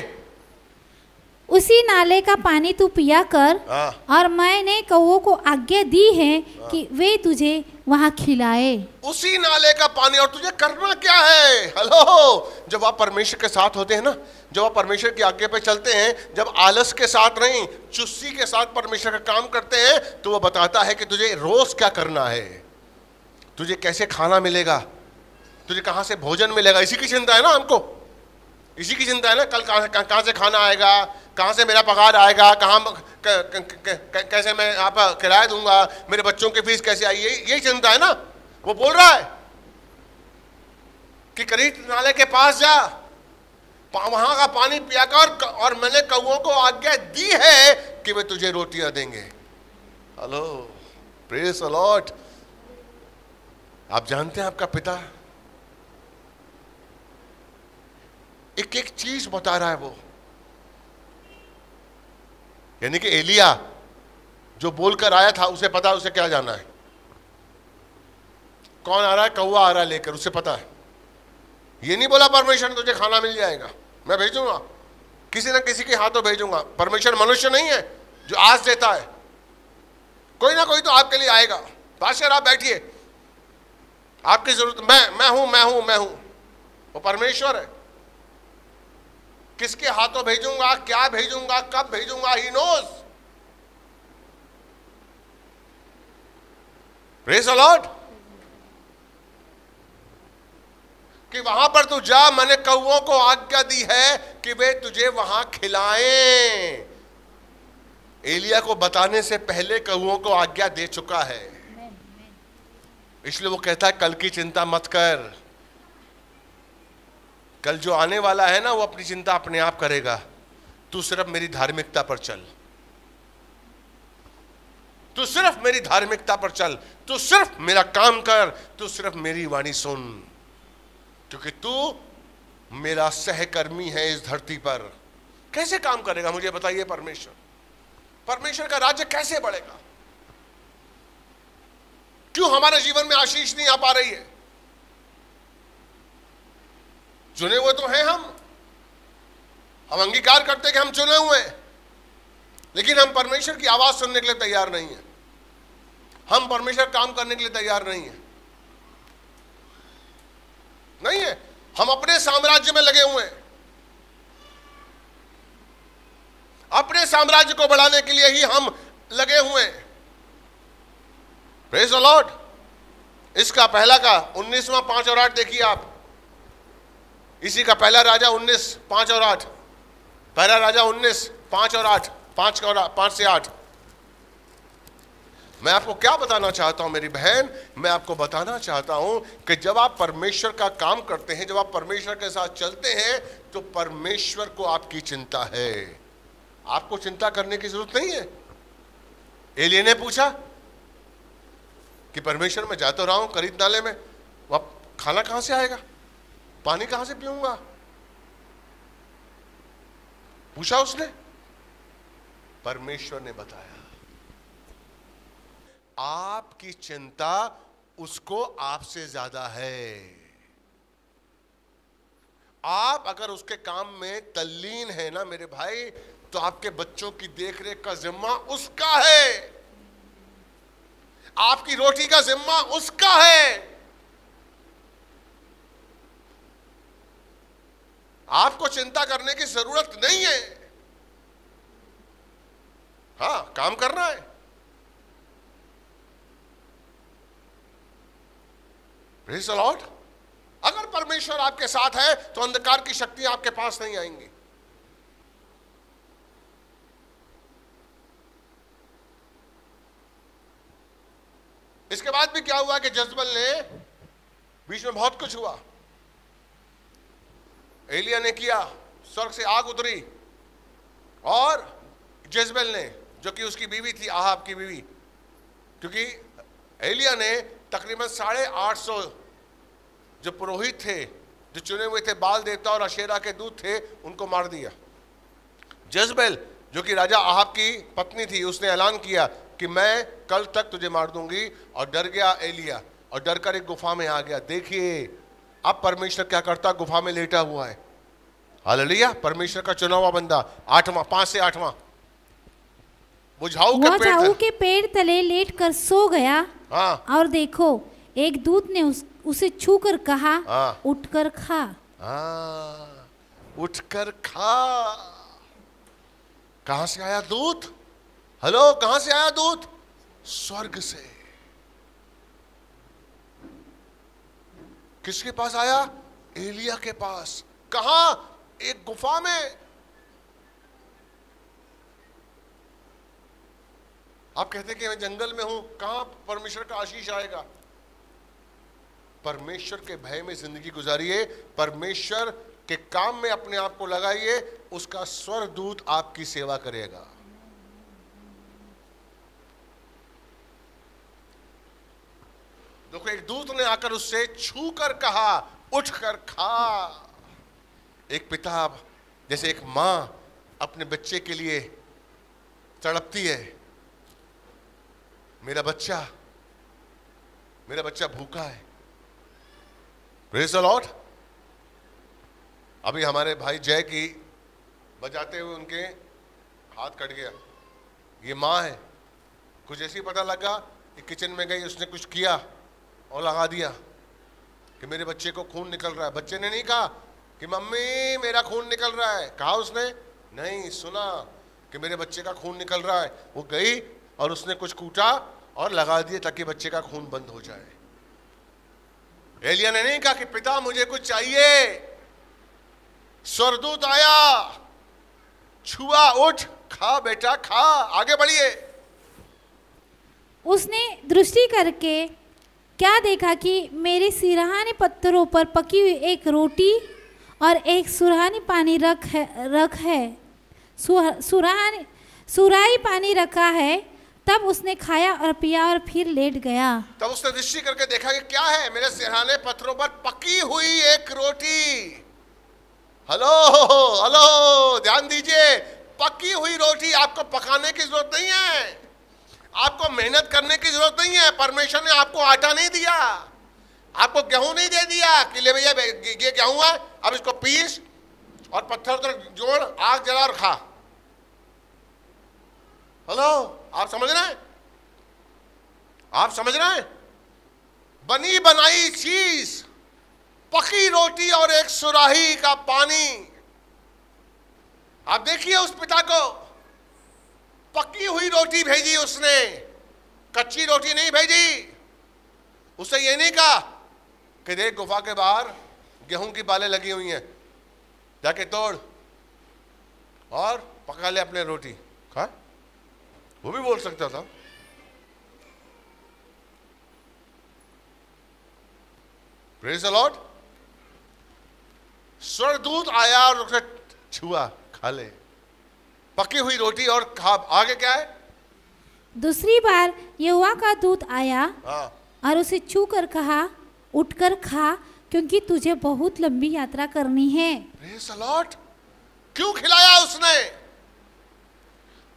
उसी नाले का पानी तू पिया कर हाँ। और मैंने कौ को आज्ञा दी है आ, कि वे तुझे वहाँ खिलाए। उसी नाले का पानी और तुझे करना क्या है? हेलो जब आप परमेश्वर के साथ होते हैं ना जब आप परमेश्वर की आज्ञा पे चलते हैं जब आलस के साथ नहीं चुस्सी के साथ परमेश्वर का काम करते हैं तो वो बताता है कि तुझे रोज क्या करना है? तुझे कैसे खाना मिलेगा? तुझे कहाँ से भोजन मिलेगा? इसी की चिंता है ना हमको। इसी की चिंता है ना, कल कहाँ से कहाँ से खाना आएगा? कहाँ से मेरा पगार आएगा? कहाँ कैसे मैं पर किराया दूँगा? मेरे बच्चों की फ़ीस कैसे आई? यही यही चिंता है ना। वो बोल रहा है कि करीब नाले के पास जा। वहाँ का पानी पिया कर और मैंने कौओं को आज्ञा दी है कि वे तुझे रोटियाँ देंगे। हेलो प्रेस अलॉट आप जानते हैं आपका पिता? एक एक चीज़ बता रहा है वो। यानी कि एलिया, जो बोलकर आया था, उसे पता उसे क्या जाना है। कौन आ रहा है? कौआ आ रहा है लेकर, उसे पता है। ये नहीं बोला, परमेश्वर तुझे खाना मिल जाएगा। मैं भेजूँगा। किसी ना किसी के हाथों भेजूँगा। परमेश्वर मनुष्य नहीं है, जो आज देता है। कोई ना कोई तो आपके लिए आएगा। पास्टर आप बैठिए। आपकी ज़रूरत, मैं मैं हूँ मैं हूँ मैं हूँ। वो परमेश्वर है। किसके हाथों भेजूँगा क्या भेजूँगा कब भेजूँगा he knows praise a lot कि वहाँ पर तू जा मैंने कौओं को आज्ञा दी है कि वे तुझे वहाँ खिलाएँ। एलिया को बताने से पहले कौओं को आज्ञा दे चुका है। इसलिए वो कहता है कल की चिंता मत कर। कल जो आने वाला है ना, वो अपनी चिंता अपने आप करेगा। तू सिर्फ़ मेरी धार्मिकता पर चल। तू सिर्फ़ मेरी धार्मिकता पर चल। तू सिर्फ़ मेरा काम कर। तू सिर्फ़ मेरी वाणी सुन। क्योंकि तू मेरा सहकर्मी है इस धरती पर। कैसे काम करेगा? मुझे बताइए परमेश्वर। परमेश्वर का राज्य कैसे बढ़ेगा? क्यों हमारे जीवन में आशीष नहीं आ पा रही है? चुने हुए तो हैं हम। हम अंगीकार करते कि हम चुने हुए लेकिन हम परमेश्वर की आवाज़ सुनने के लिए तैयार नहीं है। हम परमेश्वर काम करने के लिए तैयार नहीं है। नहीं है। हम अपने साम्राज्य में लगे हुए हैं। अपने साम्राज्य को बढ़ाने के लिए ही हम लगे हुए हैं। लॉर्ड इसका पहला का उन्नीसवां पाँच और आठ देखिए आप। इसी का पहला राजा उन्नीस, पाँच और आठ। पहला राजा उन्नीस, पाँच और आठ, पाँच और पाँच से आठ। मैं आपको क्या बताना चाहता हूँ, मेरी बहन? मैं आपको बताना चाहता हूँ कि जब आप परमेश्वर का काम करते हैं, जब आप परमेश्वर के साथ चलते हैं तो परमेश्वर को आपकी चिंता है। आपको चिंता करने की ज़रूरत नहीं है? एलिया ने पूछा कि परमेश्वर, मैं जा तो रहा हूँ करीब नाले में। वह खाना कहाँ से आएगा? पानी कहाँ से पीऊँगा? पूछा उसने? परमेश्वर ने बताया। आपकी चिंता उसको आपसे ज़्यादा है। आप अगर उसके काम में तल्लीन है ना मेरे भाई तो आपके बच्चों की देखरेख का जिम्मा उसका है। आपकी रोटी का जिम्मा उसका है। आपको चिंता करने की ज़रूरत नहीं है। हाँ काम करना है। प्रेज लॉर्ड अगर परमेश्वर आपके साथ है तो अंधकार की शक्ति आपके पास नहीं आएँगी। इसके बाद भी क्या हुआ कि जजबल ने, बीच में बहुत कुछ हुआ। एलिया ने किया, स्वर्ग से आग उतरी। और जजबेल ने, जो कि उसकी बीवी थी, आहाब की बीवी, क्योंकि एलिया ने तकरीबन साढ़े आठ सौ जो पुरोहित थे, जो चुने हुए थे, बाल देवता और अशेरा के दूत थे, उनको मार दिया। जजबेल जो कि राजा आहाब की पत्नी थी, उसने ऐलान किया कि मैं कल तक तुझे मार दूँगी, और डर गया एलिया, और डर कर एक गुफा में आ गया। देखिए अब परमेश्वर क्या करता? गुफा में लेटा हुआ है। हालेलुया। परमेश्वर का चुना हुआ बंदा आठवां पाँच से आठवां। बुझाऊ के पेड़ जाऊ के पेड़ तले लेट कर सो गया। हाँ। और देखो एक दूत ने उस, उसे छू कर कहा हाँ। उठकर खा। हाँ, उठकर खा। कहा से आया दूत? हेलो कहा से आया दूत? स्वर्ग से। किसके पास आया? एलिया के पास। कहा? एक गुफा में। आप कहते कि मैं जंगल में हूँ। कहाँ परमेश्वर का आशीष आएगा? परमेश्वर के भय में ज़िंदगी गुजारिए। परमेश्वर के काम में अपने आप को लगाइए। उसका स्वर दूत आपकी सेवा करेगा। देखो एक दूत ने आकर उससे छू कर कहा उठ कर खा। एक पिता जैसे एक माँ अपने बच्चे के लिए तड़पती है, मेरा बच्चा मेरा बच्चा भूखा है। प्रेज लॉर्ड अभी हमारे भाई जय की बजाते हुए उनके हाथ कट गया। ये माँ है। कुछ ऐसे ही पता लगा कि किचन में गई, उसने कुछ किया। और लगा दिया कि मेरे बच्चे को खून निकल रहा है। बच्चे ने नहीं कहा कि मम्मी, मेरा खून निकल रहा है। कहा उसने, नहीं, सुना कि मेरे बच्चे का खून निकल रहा है। वो गई और उसने कुछ कूटा और लगा दिया ताकि बच्चे का खून बंद हो जाए। एलिया ने नहीं कहा कि, पिता, मुझे कुछ चाहिए। स्वरदूत आया, छुआ, उठ, खा बेटा, खा, आगे बढ़िए। उसने दृष्टि करके क्या देखा कि मेरे सिरहाने पत्थरों पर पकी हुई एक रोटी और एक सुरहानी पानी रख है रख है। सुरहानी, सुराही पानी रखा है, तब उसने खाया और पिया और फिर लेट गया। तब उसने दृष्टि करके देखा कि क्या है, मेरे सिरहाने पत्थरों पर पकी हुई एक रोटी। हेलो हेलो, ध्यान दीजिए, पकी हुई रोटी आपको पकाने की ज़रूरत नहीं है। आपको मेहनत करने की ज़रूरत नहीं है। परमेश्वर ने आपको आटा नहीं दिया। आपको गेहूँ नहीं दे दिया कि ले भैया, ये गेहूँ है, अब इसको पीस और पत्थर उधर जोड़, आग जला और खा। हेलो? आप समझ रहे हैं? आप समझ रहे हैं? बनी बनाई चीज़, पकी रोटी और एक सुराही का पानी। आप देखिए उस पिता को। पकी हुई रोटी भेजी उसने। कच्ची रोटी नहीं भेजी। उसे ये नहीं कहा कि देख गुफा के बाहर गेहूँ की बालें लगी हुई हैं। जाके तोड़ और पका ले अपने रोटी। खा वो भी बोल सकता था। प्रेज लॉर्ड स्वर्गदूत आया और उसे छुआ, खा ले। पकी हुई रोटी और खा आगे क्या है? दूसरी बार युवा का दूत आया हाँ। और उसे छू कर कहा उठकर खा क्योंकि तुझे बहुत लंबी यात्रा करनी है। क्यों खिलाया उसने?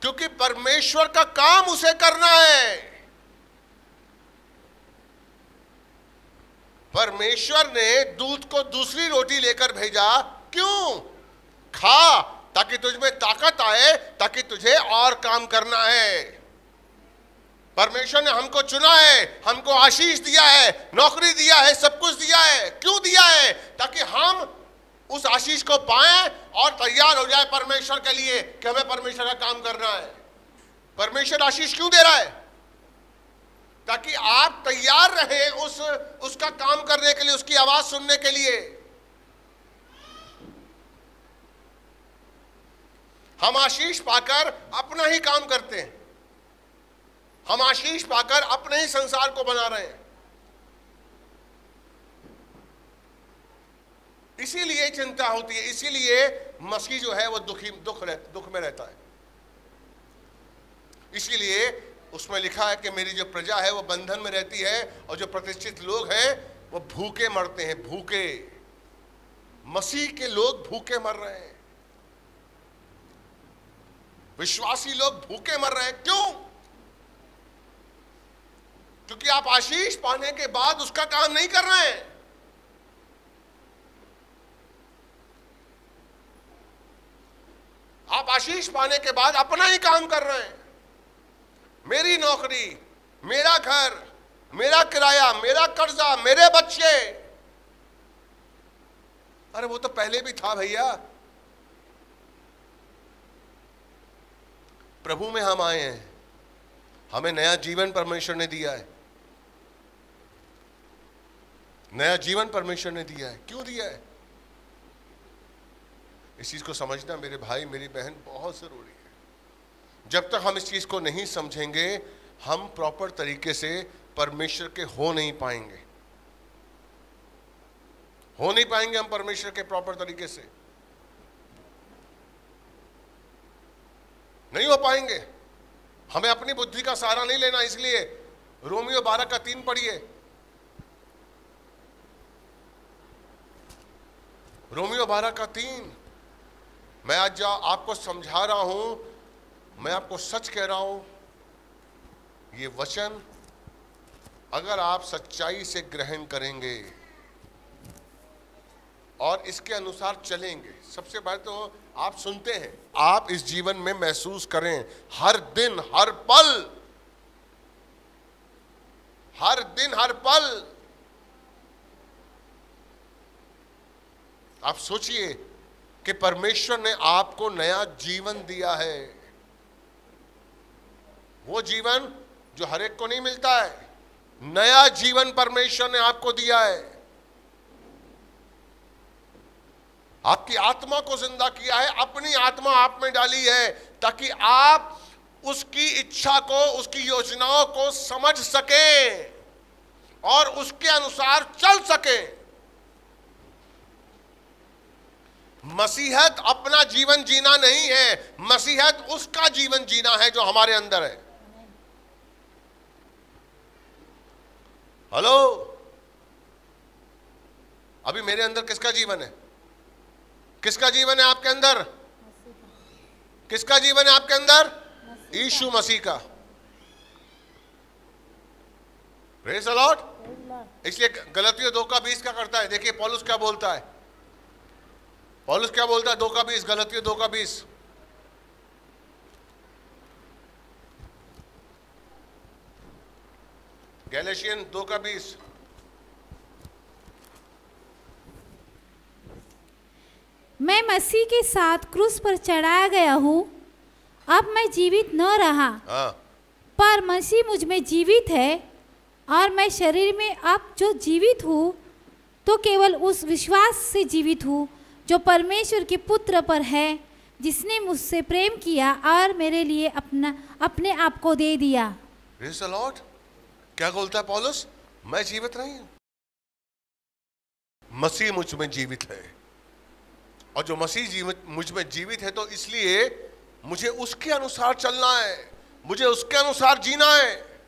क्योंकि परमेश्वर का काम उसे करना है। परमेश्वर ने दूध को दूसरी रोटी लेकर भेजा। क्यों? खा। ताकि तुझ में ताकत आए, ताकि तुझे और काम करना है। परमेश्वर ने हमको चुना है, हमको आशीष दिया है, नौकरी दिया है, सब कुछ दिया है। क्यों दिया है? ताकि हम उस आशीष को पाए और तैयार हो जाए परमेश्वर के लिए कि हमें परमेश्वर का काम करना है। परमेश्वर आशीष क्यों दे रहा है? ताकि आप तैयार रहे उस, उसका काम करने के लिए, उसकी आवाज़ सुनने के लिए। हम आशीष पाकर अपना ही काम करते हैं। हम आशीष पाकर अपने ही संसार को बना रहे हैं। इसीलिए चिंता होती है इसीलिए मसीह जो है वो दुखी दुख रह, दुख में रहता है। इसीलिए उसमें लिखा है कि मेरी जो प्रजा है वो बंधन में रहती है और जो प्रतिष्ठित लोग हैं वो भूखे मरते हैं भूखे। मसीह के लोग भूखे मर रहे हैं। विश्वासी लोग भूखे मर रहे हैं। क्यों? क्योंकि आप आशीष पाने के बाद उसका काम नहीं कर रहे हैं। आप आशीष पाने के बाद अपना ही काम कर रहे हैं। मेरी नौकरी, मेरा घर, मेरा किराया, मेरा कर्जा, मेरे बच्चे। अरे वो तो पहले भी था भैया। प्रभु में हम आए हैं। हमें नया जीवन परमेश्वर ने दिया है। नया जीवन परमेश्वर ने दिया है। क्यों दिया है? इस चीज़ को समझना मेरे भाई, मेरी बहन बहुत ज़रूरी है। जब तक हम इस चीज़ को नहीं समझेंगे, हम प्रॉपर तरीके से परमेश्वर के हो नहीं पाएँगे। हो नहीं पाएँगे हम परमेश्वर के प्रॉपर तरीके से। नहीं हो पाएँगे। हमें अपनी बुद्धि का सहारा नहीं लेना, इसलिए रोमियो बारह का तीन पढ़िए। रोमियो बारह का तीन। मैं आज आपको समझा रहा हूँ, मैं आपको सच कह रहा हूँ, ये वचन अगर आप सच्चाई से ग्रहण करेंगे और इसके अनुसार चलेंगे। सबसे पहले तो आप सुनते हैं। आप इस जीवन में महसूस करें, हर दिन हर पल। हर दिन हर पल। आप सोचिए कि परमेश्वर ने आपको नया जीवन दिया है। वो जीवन जो हर एक को नहीं मिलता है, नया जीवन परमेश्वर ने आपको दिया है। आपकी आत्मा को ज़िंदा किया है, अपनी आत्मा आप में डाली है, ताकि आप उसकी इच्छा को, उसकी योजनाओं को समझ सकें और उसके अनुसार चल सकें। मसीहत अपना जीवन जीना नहीं है, मसीहत उसका जीवन जीना है जो हमारे अंदर है। हेलो? अभी मेरे अंदर किसका जीवन है? किसका जीवन है आपके अंदर? किसका जीवन है आपके अंदर? यीशु मसीह का। प्रेज अलॉट इसलिए गलतियों दो का बीस का करता है। देखिए, पॉलुस क्या बोलता है? पॉलुस क्या बोलता है? दो का बीस, गलतियों दो का बीस। गैलेशियन दो का बीस मैं मसीह के साथ क्रूस पर चढ़ाया गया हूँ अब मैं जीवित न रहा। हाँ। पर मसीह मुझमें जीवित है और मैं शरीर में अब जो जीवित हूँ तो केवल उस विश्वास से जीवित हूँ जो परमेश्वर के पुत्र पर है जिसने मुझसे प्रेम किया और मेरे लिए अपना अपने आप को दे दिया। लॉर्ड क्या बोलता है पॉलुस? मैं जीवित नहीं हूँ। मसीह मुझमें जीवित है। और जो मसीह मुझमें जीवित है तो इसलिए मुझे उसके अनुसार चलना है। मुझे उसके अनुसार जीना है।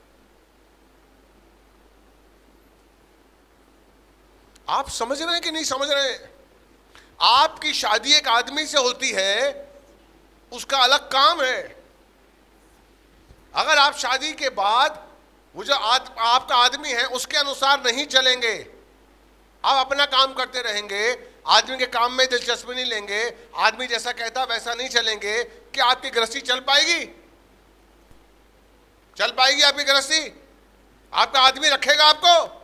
आप समझ रहे हैं कि नहीं समझ रहे हैं? आपकी शादी एक आदमी से होती है उसका अलग काम है। अगर आप शादी के बाद वो जो आद, आपका आदमी है उसके अनुसार नहीं चलेंगे आप अपना काम करते रहेंगे आदमी के काम में दिलचस्पी नहीं लेंगे। आदमी जैसा कहता वैसा नहीं चलेंगे क्या आपकी गृहस्थी चल पाएगी। चल पाएगी आपकी गृहस्थी? आपका आदमी रखेगा आपको?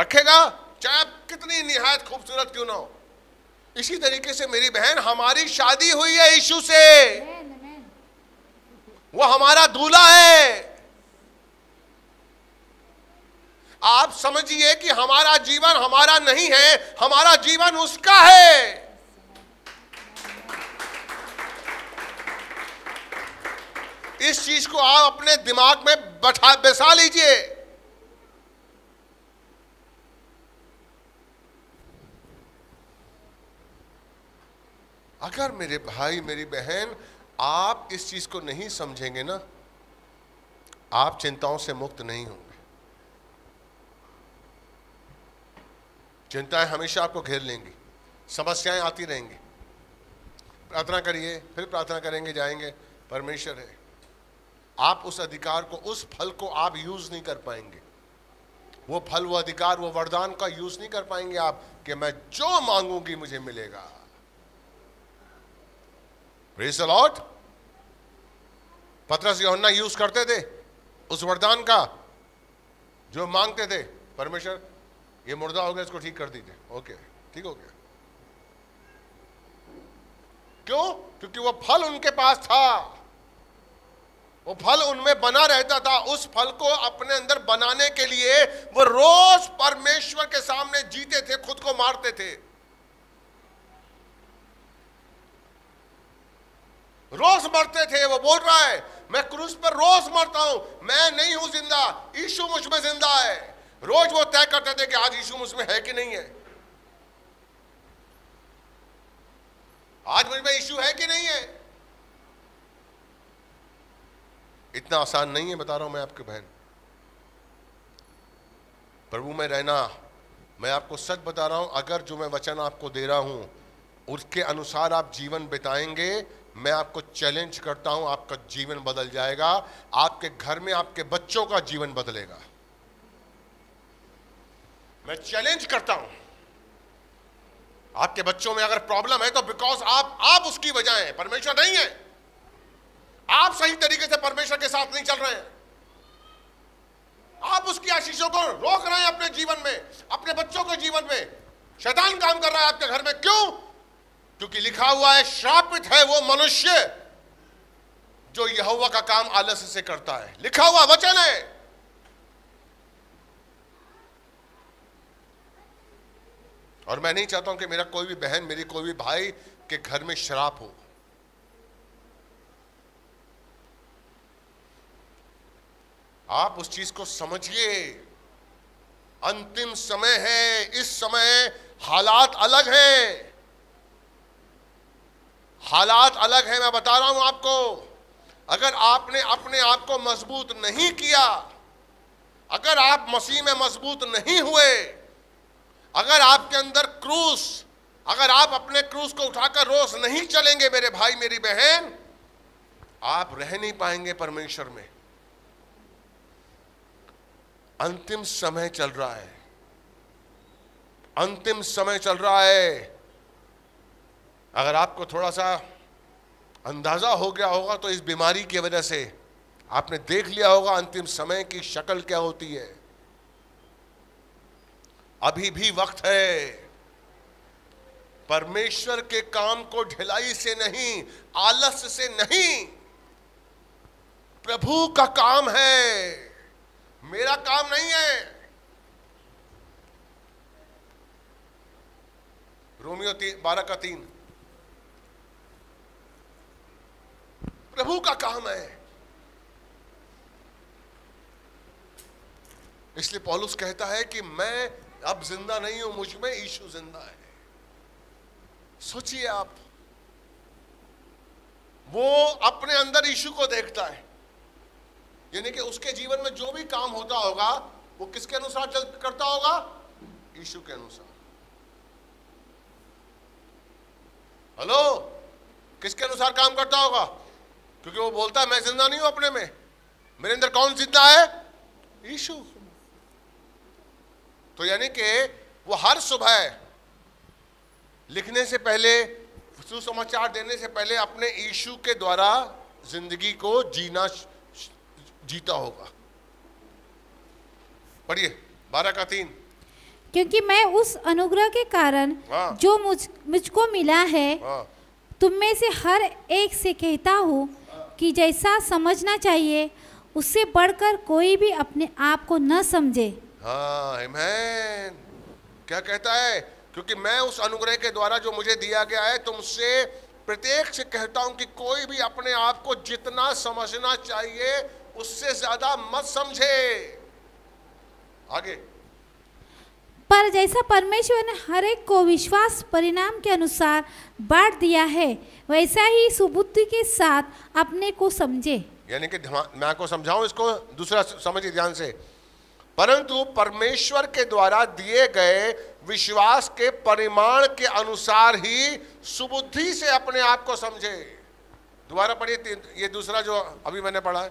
रखेगा? चाहे आप कितनी निहायत खूबसूरत क्यों ना हो। इसी तरीके से मेरी बहन हमारी शादी हुई है यीशु से। वो हमारा दूल्हा है। आप समझिए कि हमारा जीवन हमारा नहीं है, हमारा जीवन उसका है। इस चीज़ को आप अपने दिमाग में बैठा, बैसा लीजिए। अगर मेरे भाई, मेरी बहन, आप इस चीज़ को नहीं समझेंगे ना, आप चिंताओं से मुक्त नहीं होंगे। चिंताएँ हमेशा आपको घेर लेंगी। समस्याएँ आती रहेंगी। प्रार्थना करिए, फिर प्रार्थना करेंगे, जाएँगे। परमेश्वर है। आप उस अधिकार को, उस फल को आप यूज़ नहीं कर पाएँगे। वो फल, वो अधिकार, वो वरदान का यूज़ नहीं कर पाएँगे आप कि मैं जो मांगूँगी मुझे मिलेगा। लॉर्ड पत्रस योहन्ना यूज़ करते थे उस वरदान का, जो मांगते थे। परमेश्वर ये मुर्दा हो गया, इसको ठीक कर दीजिए। ओके, ठीक हो गया। क्यों? क्योंकि वो फल उनके पास था। वो फल उनमें बना रहता था। उस फल को अपने अंदर बनाने के लिए वो रोज परमेश्वर के सामने जीते थे, खुद को मारते थे। रोज मरते थे, वो बोल रहा है, मैं क्रूस पर रोज मरता हूँ। मैं नहीं हूँ ज़िंदा, यीशु मुझमें ज़िंदा है। रोज वो तय करते थे कि आज यीशु मुझमें है कि नहीं है। आज मुझमें यीशु है कि नहीं है? इतना आसान नहीं है, बता रहा हूँ मैं आपके बहन। प्रभु, में रहना, मैं आपको सच बता रहा हूँ, अगर जो मैं वचन आपको दे रहा हूँ, उसके अनुसार आप जीवन बिताएँगे, मैं आपको चैलेंज करता हूँ, आपका जीवन बदल जाएगा, आपके घर में आपके बच्चों का जीवन बदलेगा। मैं चैलेंज करता हूँ। आपके बच्चों में अगर प्रॉब्लम है तो बिकॉज़ आप आप उसकी वजह है परमेश्वर नहीं है। आप सही तरीके से परमेश्वर के साथ नहीं चल रहे हैं। आप उसकी आशीषों को रोक रहे हैं अपने जीवन में, अपने बच्चों के जीवन में। शैतान काम कर रहा है आपके घर में। क्यों? क्योंकि लिखा हुआ है, श्रापित है वो मनुष्य जो यहोवा का काम आलस्य से करता है। लिखा हुआ वचन है। और मैं नहीं चाहता हूँ कि मेरा कोई भी बहन, मेरी कोई भी भाई के घर में शराब हो। आप उस चीज़ को समझिए। अंतिम समय है, इस समय हालात अलग हैं। हालात अलग है, मैं बता रहा हूँ आपको। अगर आपने अपने आप को मज़बूत नहीं किया, अगर आप मसीह में मज़बूत नहीं हुए अगर आपके अंदर क्रूस, अगर आप अपने क्रूस को उठाकर रोज नहीं चलेंगे मेरे भाई, मेरी बहन, आप रह नहीं पाएँगे परमेश्वर में। अंतिम समय चल रहा है। अंतिम समय चल रहा है। अगर आपको थोड़ा सा अंदाज़ा हो गया होगा तो इस बीमारी की वजह से आपने देख लिया होगा अंतिम समय की शक्ल क्या होती है। अभी भी वक्त है। परमेश्वर के काम को ढिलाई से नहीं, आलस से नहीं। प्रभु का काम है। मेरा काम नहीं है। रोमियो बारह का तीन। प्रभु का काम है। इसलिए पॉलुस कहता है कि मैं अब ज़िंदा नहीं हो, मुझमें ईशु ज़िंदा है। सोचिए आप। वो अपने अंदर ईशु को देखता है। यानी कि उसके जीवन में जो भी काम होता होगा, वो किसके अनुसार चल करता होगा? ईशु के अनुसार। हेलो? किसके अनुसार काम करता होगा? क्योंकि वो बोलता है, मैं ज़िंदा नहीं हूँ अपने में। मेरे अंदर कौन ज़िंदा है? ईशु। तो यानी कि वो हर सुबह लिखने से पहले सुसमाचार देने से पहले अपने ईशु के द्वारा ज़िंदगी को जीना जीता होगा। पढ़िए बारह का तीन। क्योंकि मैं उस अनुग्रह के कारण हाँ। जो मुझ मुझको मिला है हाँ। तुम में से हर एक से कहता हूँ कि जैसा समझना चाहिए उससे बढ़कर कोई भी अपने आप को न समझे। हाँ. क्या कहता है? क्योंकि मैं उस अनुग्रह के द्वारा जो मुझे दिया गया है तुमसे प्रत्येक से कहता हूँ कि कोई भी अपने आप को जितना समझना चाहिए उससे ज़्यादा मत समझे। आगे। पर जैसा परमेश्वर ने हर एक को विश्वास परिणाम के अनुसार बांट दिया है वैसा ही सुबुद्धि के साथ अपने को समझे। यानी कि मैं आपको समझाऊं इसको दूसरा समझिए ध्यान से। परंतु परमेश्वर के द्वारा दिए गए विश्वास के परिमाण के अनुसार ही सुबुद्धि से अपने आप को समझे। दोबारा पढ़िए ये दूसरा जो अभी मैंने पढ़ा है।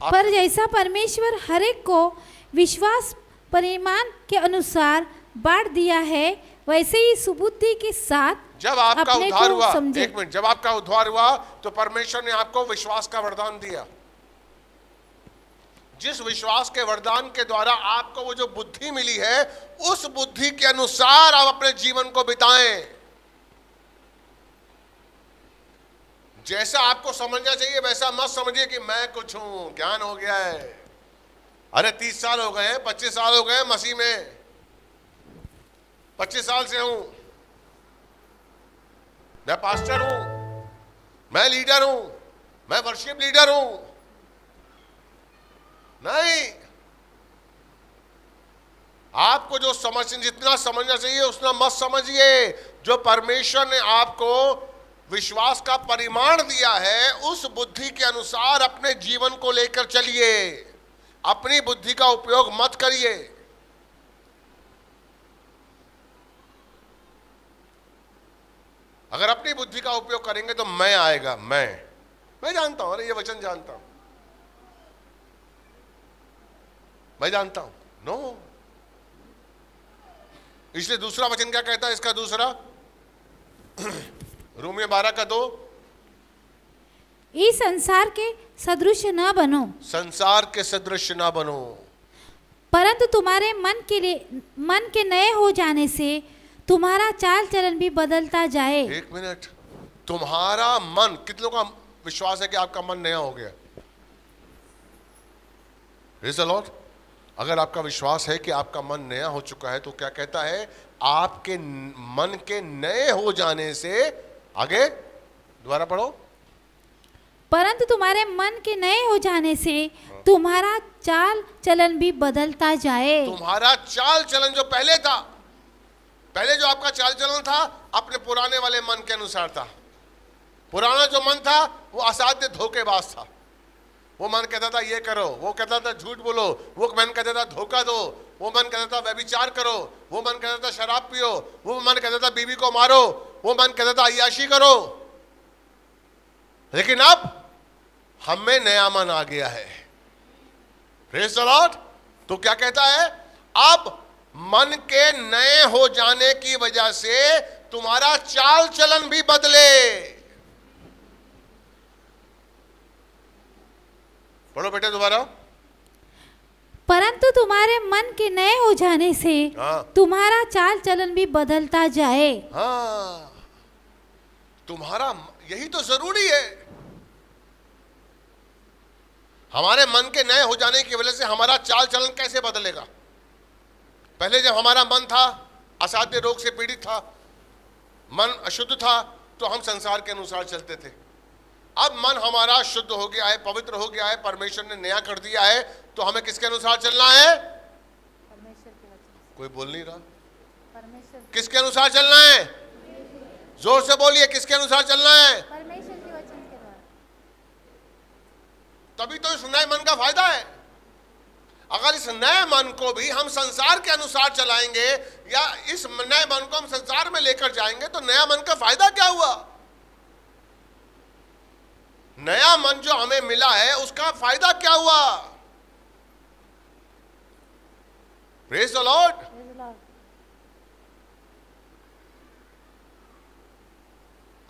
पर जैसा परमेश्वर हर एक को विश्वास परिमाण के अनुसार बांट दिया है वैसे ही सुबुद्धि के साथ जब आपका उद्धार हुआ एक मिनट जब आपका उद्धार हुआ तो परमेश्वर ने आपको विश्वास का वरदान दिया। जिस विश्वास के वरदान के द्वारा आपको वो जो बुद्धि मिली है, उस बुद्धि के अनुसार आप अपने जीवन को बिताएँ। जैसा आपको समझना चाहिए, वैसा मत समझिए कि मैं कुछ हूँ, ज्ञान हो गया है। अरे, तीस साल हो गए पच्चीस साल हो गए मसीह में। पच्चीस साल से हूँ। मैं पास्टर हूँ। मैं लीडर हूँ। मैं वर्शिप लीडर हूँ। नहीं। आपको जो समझ जितना समझना चाहिए, उतना मत समझिए। जो परमेश्वर ने आपको विश्वास का परिमाण दिया है, उस बुद्धि के अनुसार अपने जीवन को लेकर चलिए। अपनी बुद्धि का उपयोग मत करिए। अगर अपनी बुद्धि का उपयोग करेंगे तो मैं आएगा, मैं। मैं जानता हूँ, अरे ये वचन जानता हूँ। मैं जानता हूँ नो इसलिए दूसरा वचन क्या कहता है? इसका दूसरा रोमियो बारह का दो। इस संसार के सदृश न बनो। संसार के सदृश ना बनो। परंतु तुम्हारे मन के लिए मन के नए हो जाने से तुम्हारा चाल चलन भी बदलता जाए। एक मिनट। तुम्हारा मन कितनों का विश्वास है कि आपका मन नया हो गया? The Lord. अगर आपका विश्वास है कि आपका मन नया हो चुका है तो क्या कहता है? आपके मन के नए हो जाने से आगे दोबारा पढ़ो। परंतु तुम्हारे मन के नए हो जाने से तुम्हारा चाल चलन भी बदलता जाए। तुम्हारा चाल चलन जो पहले था पहले जो आपका चाल चलन था अपने पुराने वाले मन के अनुसार था। पुराना जो मन था वो असाध्य धोखेबाज था। वो मन कहता था, ये करो। वो कहता था, झूठ बोलो। वो मन कहता था, धोखा दो। वो मन कहता था, व्यभिचार करो। वो मन कहता था, शराब पियो। वो मन कहता था, बीवी को मारो। वो मन कहता था अयाशी करो। लेकिन अब हम नया मन आ गया है। The तो क्या कहता है? अब मन के नए हो जाने की वजह से तुम्हारा चाल चलन भी बदले। पढ़ो बेटे दोबारा। परंतु तुम्हारे मन के नए हो जाने से हाँ। तुम्हारा चाल चलन भी बदलता जाए। हाँ। तुम्हारा यही तो ज़रूरी है। हमारे मन के नए हो जाने की वजह से हमारा चाल चलन कैसे बदलेगा? पहले जब हमारा मन था असाध्य रोग से पीड़ित था मन अशुद्ध था तो हम संसार के अनुसार चलते थे। अब मन हमारा शुद्ध हो गया है पवित्र हो गया है परमेश्वर ने नया कर दिया है तो हमें किसके अनुसार चलना है? कोई बोल नहीं रहा। किसके अनुसार चलना है? ज़ोर से बोलिए किसके अनुसार चलना है? तभी तो इस नए मन का फ़ायदा है। अगर इस नए मन को भी हम संसार के अनुसार चलाएँगे या इस नए मन को हम संसार में लेकर जाएँगे तो नया मन का फ़ायदा क्या हुआ? नया मन जो हमें मिला है उसका फ़ायदा क्या हुआ? प्रेज द लॉर्ड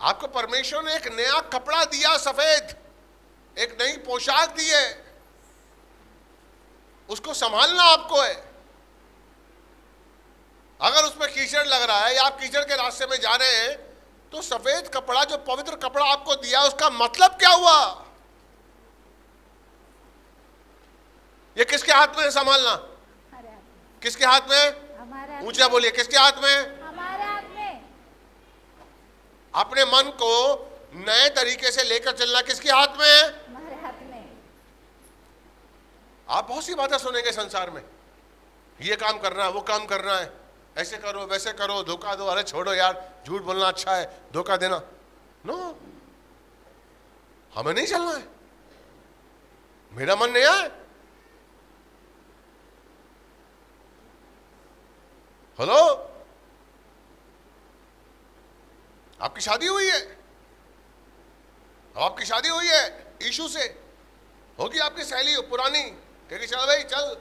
आपको परमेश्वर ने एक नया कपड़ा दिया सफ़ेद एक नई पोशाक दी है। उसको संभालना आपको है। अगर उसमें कीचड़ लग रहा है या आप कीचड़ के रास्ते में जा रहे हैं तो सफ़ेद कपड़ा जो पवित्र कपड़ा आपको दिया उसका मतलब क्या हुआ? ये किसके हाथ में है संभालना? किसके हाथ में? ऊँचा बोलिए किसके हाथ में? हमारे हाथ में। अपने मन को नए तरीके से लेकर चलना किसके हाथ में है? हमारे हाथ में। आप बहुत सी बातें सुनेंगे संसार में। ये काम करना है वो काम करना है। ऐसे करो, वैसे करो, धोखा दो। अरे छोड़ो यार, झूठ बोलना अच्छा है, धोखा देना। नो हमें नहीं चलना है। मेरा मन नहीं है। हेलो आपकी शादी हुई है? आपकी शादी हुई है, ईशु से। होगी आपकी सहेली, पुरानी। कहेगी चल भाई, चल।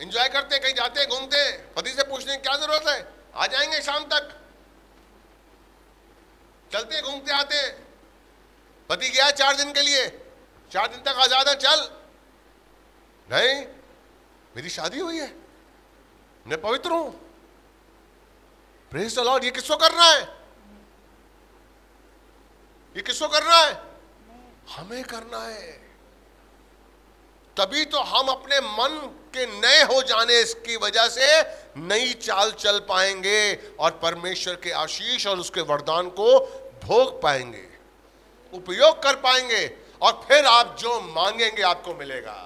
एंजॉय करते कहीं जाते घूमते पति से पूछने की क्या ज़रूरत है? आ जाएँगे शाम तक। चलते घूमते आते पति गया चार दिन के लिए। चार दिन तक आज़ाद है, चल। नहीं, मेरी शादी हुई है। मैं पवित्र हूँ। प्रेस लॉर्ड ये किसको करना है? ये किसको करना है? हमें करना है। तभी तो हम अपने मन के नए हो जाने की वजह से नई चाल चल पाएँगे और परमेश्वर के आशीष और उसके वरदान को भोग पाएँगे, उपयोग कर पाएँगे और फिर आप जो मांगेंगे आपको मिलेगा।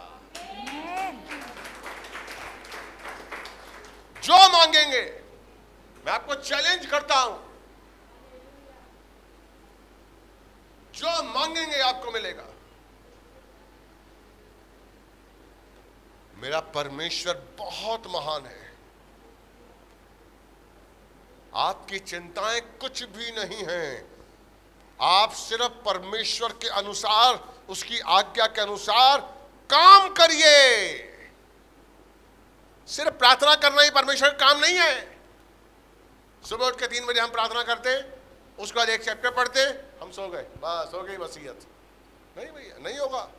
जो मांगेंगे, मैं आपको चैलेंज करता हूँ। जो मांगेंगे आपको मिलेगा। मेरा परमेश्वर बहुत महान है। आपकी चिंताएँ कुछ भी नहीं हैं। आप सिर्फ़ परमेश्वर के अनुसार, उसकी आज्ञा के अनुसार काम करिए। सिर्फ़ प्रार्थना करना ही परमेश्वर का काम नहीं है। सुबह उठ के तीन बजे हम प्रार्थना करते, उसके बाद एक चैप्टर पढ़ते, हम सो गए। बस, हो गई वसीयत। नहीं भैया, नहीं होगा।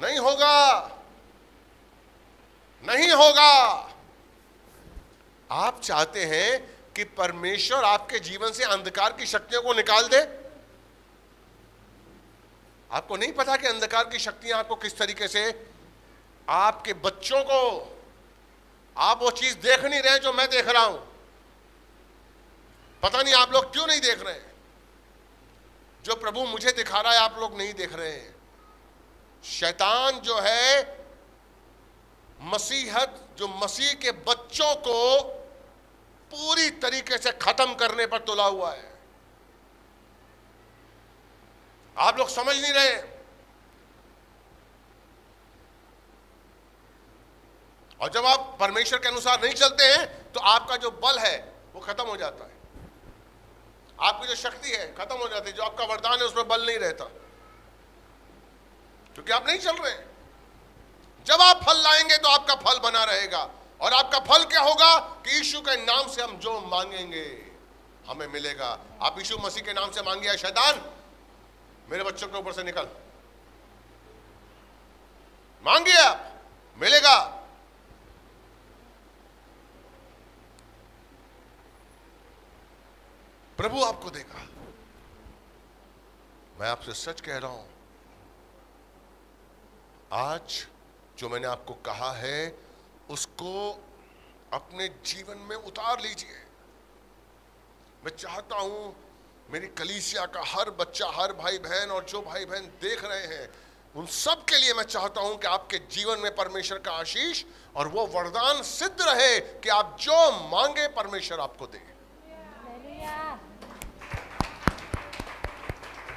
नहीं होगा। नहीं होगा। आप चाहते हैं कि परमेश्वर आपके जीवन से अंधकार की शक्तियों को निकाल दे? आपको नहीं पता कि अंधकार की शक्तियाँ आपको किस तरीके से आपके बच्चों को, आप वो चीज़ देख नहीं रहे जो मैं देख रहा हूँ। पता नहीं आप लोग क्यों नहीं देख रहे? जो प्रभु मुझे दिखा रहा है, आप लोग नहीं देख रहे। हैं शैतान जो है, मसीहत, जो मसीह के बच्चों को पूरी तरीके से खत्म करने पर तुला हुआ है। आप लोग समझ नहीं रहे। और जब आप परमेश्वर के अनुसार नहीं चलते हैं तो आपका जो बल है, वो खत्म हो जाता है। आपकी जो शक्ति है, खत्म हो जाती है। जो आपका वरदान है उसमें बल नहीं रहता। क्योंकि आप नहीं चल रहे। हैं जब आप फल लाएँगे तो आपका फल बना रहेगा। और आपका फल क्या होगा? कि यीशु के नाम से हम जो मांगेंगे, हमें मिलेगा। आप यीशु मसीह के नाम से मांगिए, शैतान, मेरे बच्चों के ऊपर से निकल। मांगिए आप, मिलेगा। प्रभु आपको देगा मैं आपसे सच कह रहा हूँ आज जो मैंने आपको कहा है, उसको अपने जीवन में उतार लीजिए। मैं चाहता हूँ, मेरी कलीसिया का हर बच्चा, हर भाई बहन और जो भाई बहन देख रहे हैं, उन सब के लिए मैं चाहता हूँ कि आपके जीवन में परमेश्वर का आशीष और वो वरदान सिद्ध रहे कि आप जो मांगे परमेश्वर आपको दे।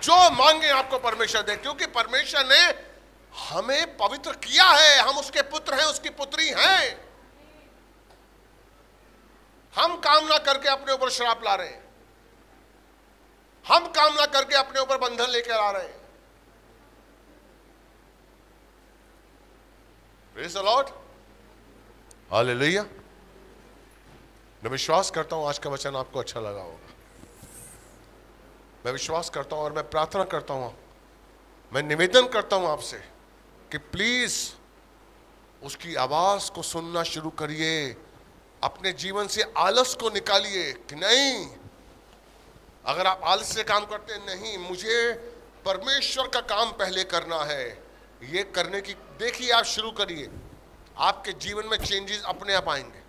जो मांगे आपको परमेश्वर दे, क्योंकि परमेश्वर ने हमें पवित्र किया है, हम उसके पुत्र हैं, उसकी पुत्री हैं। हम काम ना करके अपने ऊपर श्राप ला रहे हैं। हम काम ना करके अपने ऊपर बंधन लेकर आ रहे हैं। प्रेज लॉर्ड हालेलुया मैं विश्वास करता हूँ आज का वचन आपको अच्छा लगा होगा। मैं विश्वास करता हूँ और मैं प्रार्थना करता हूँ। मैं निवेदन करता हूँ आपसे। कि प्लीज़ उसकी आवाज़ को सुनना शुरू करिए, अपने जीवन से आलस को निकालिए कि नहीं, अगर आप आलस से काम करते नहीं, मुझे परमेश्वर का काम पहले करना है, ये करने की, देखिए आप शुरू करिए, आपके जीवन में चेंजेस अपने आप आएँगे,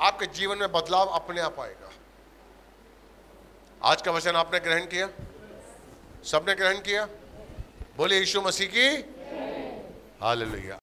आपके जीवन में बदलाव अपने आप आएगा। आज का वचन आपने ग्रहण किया? सबने ग्रहण किया? बोले यीशु मसीह की हालेलुया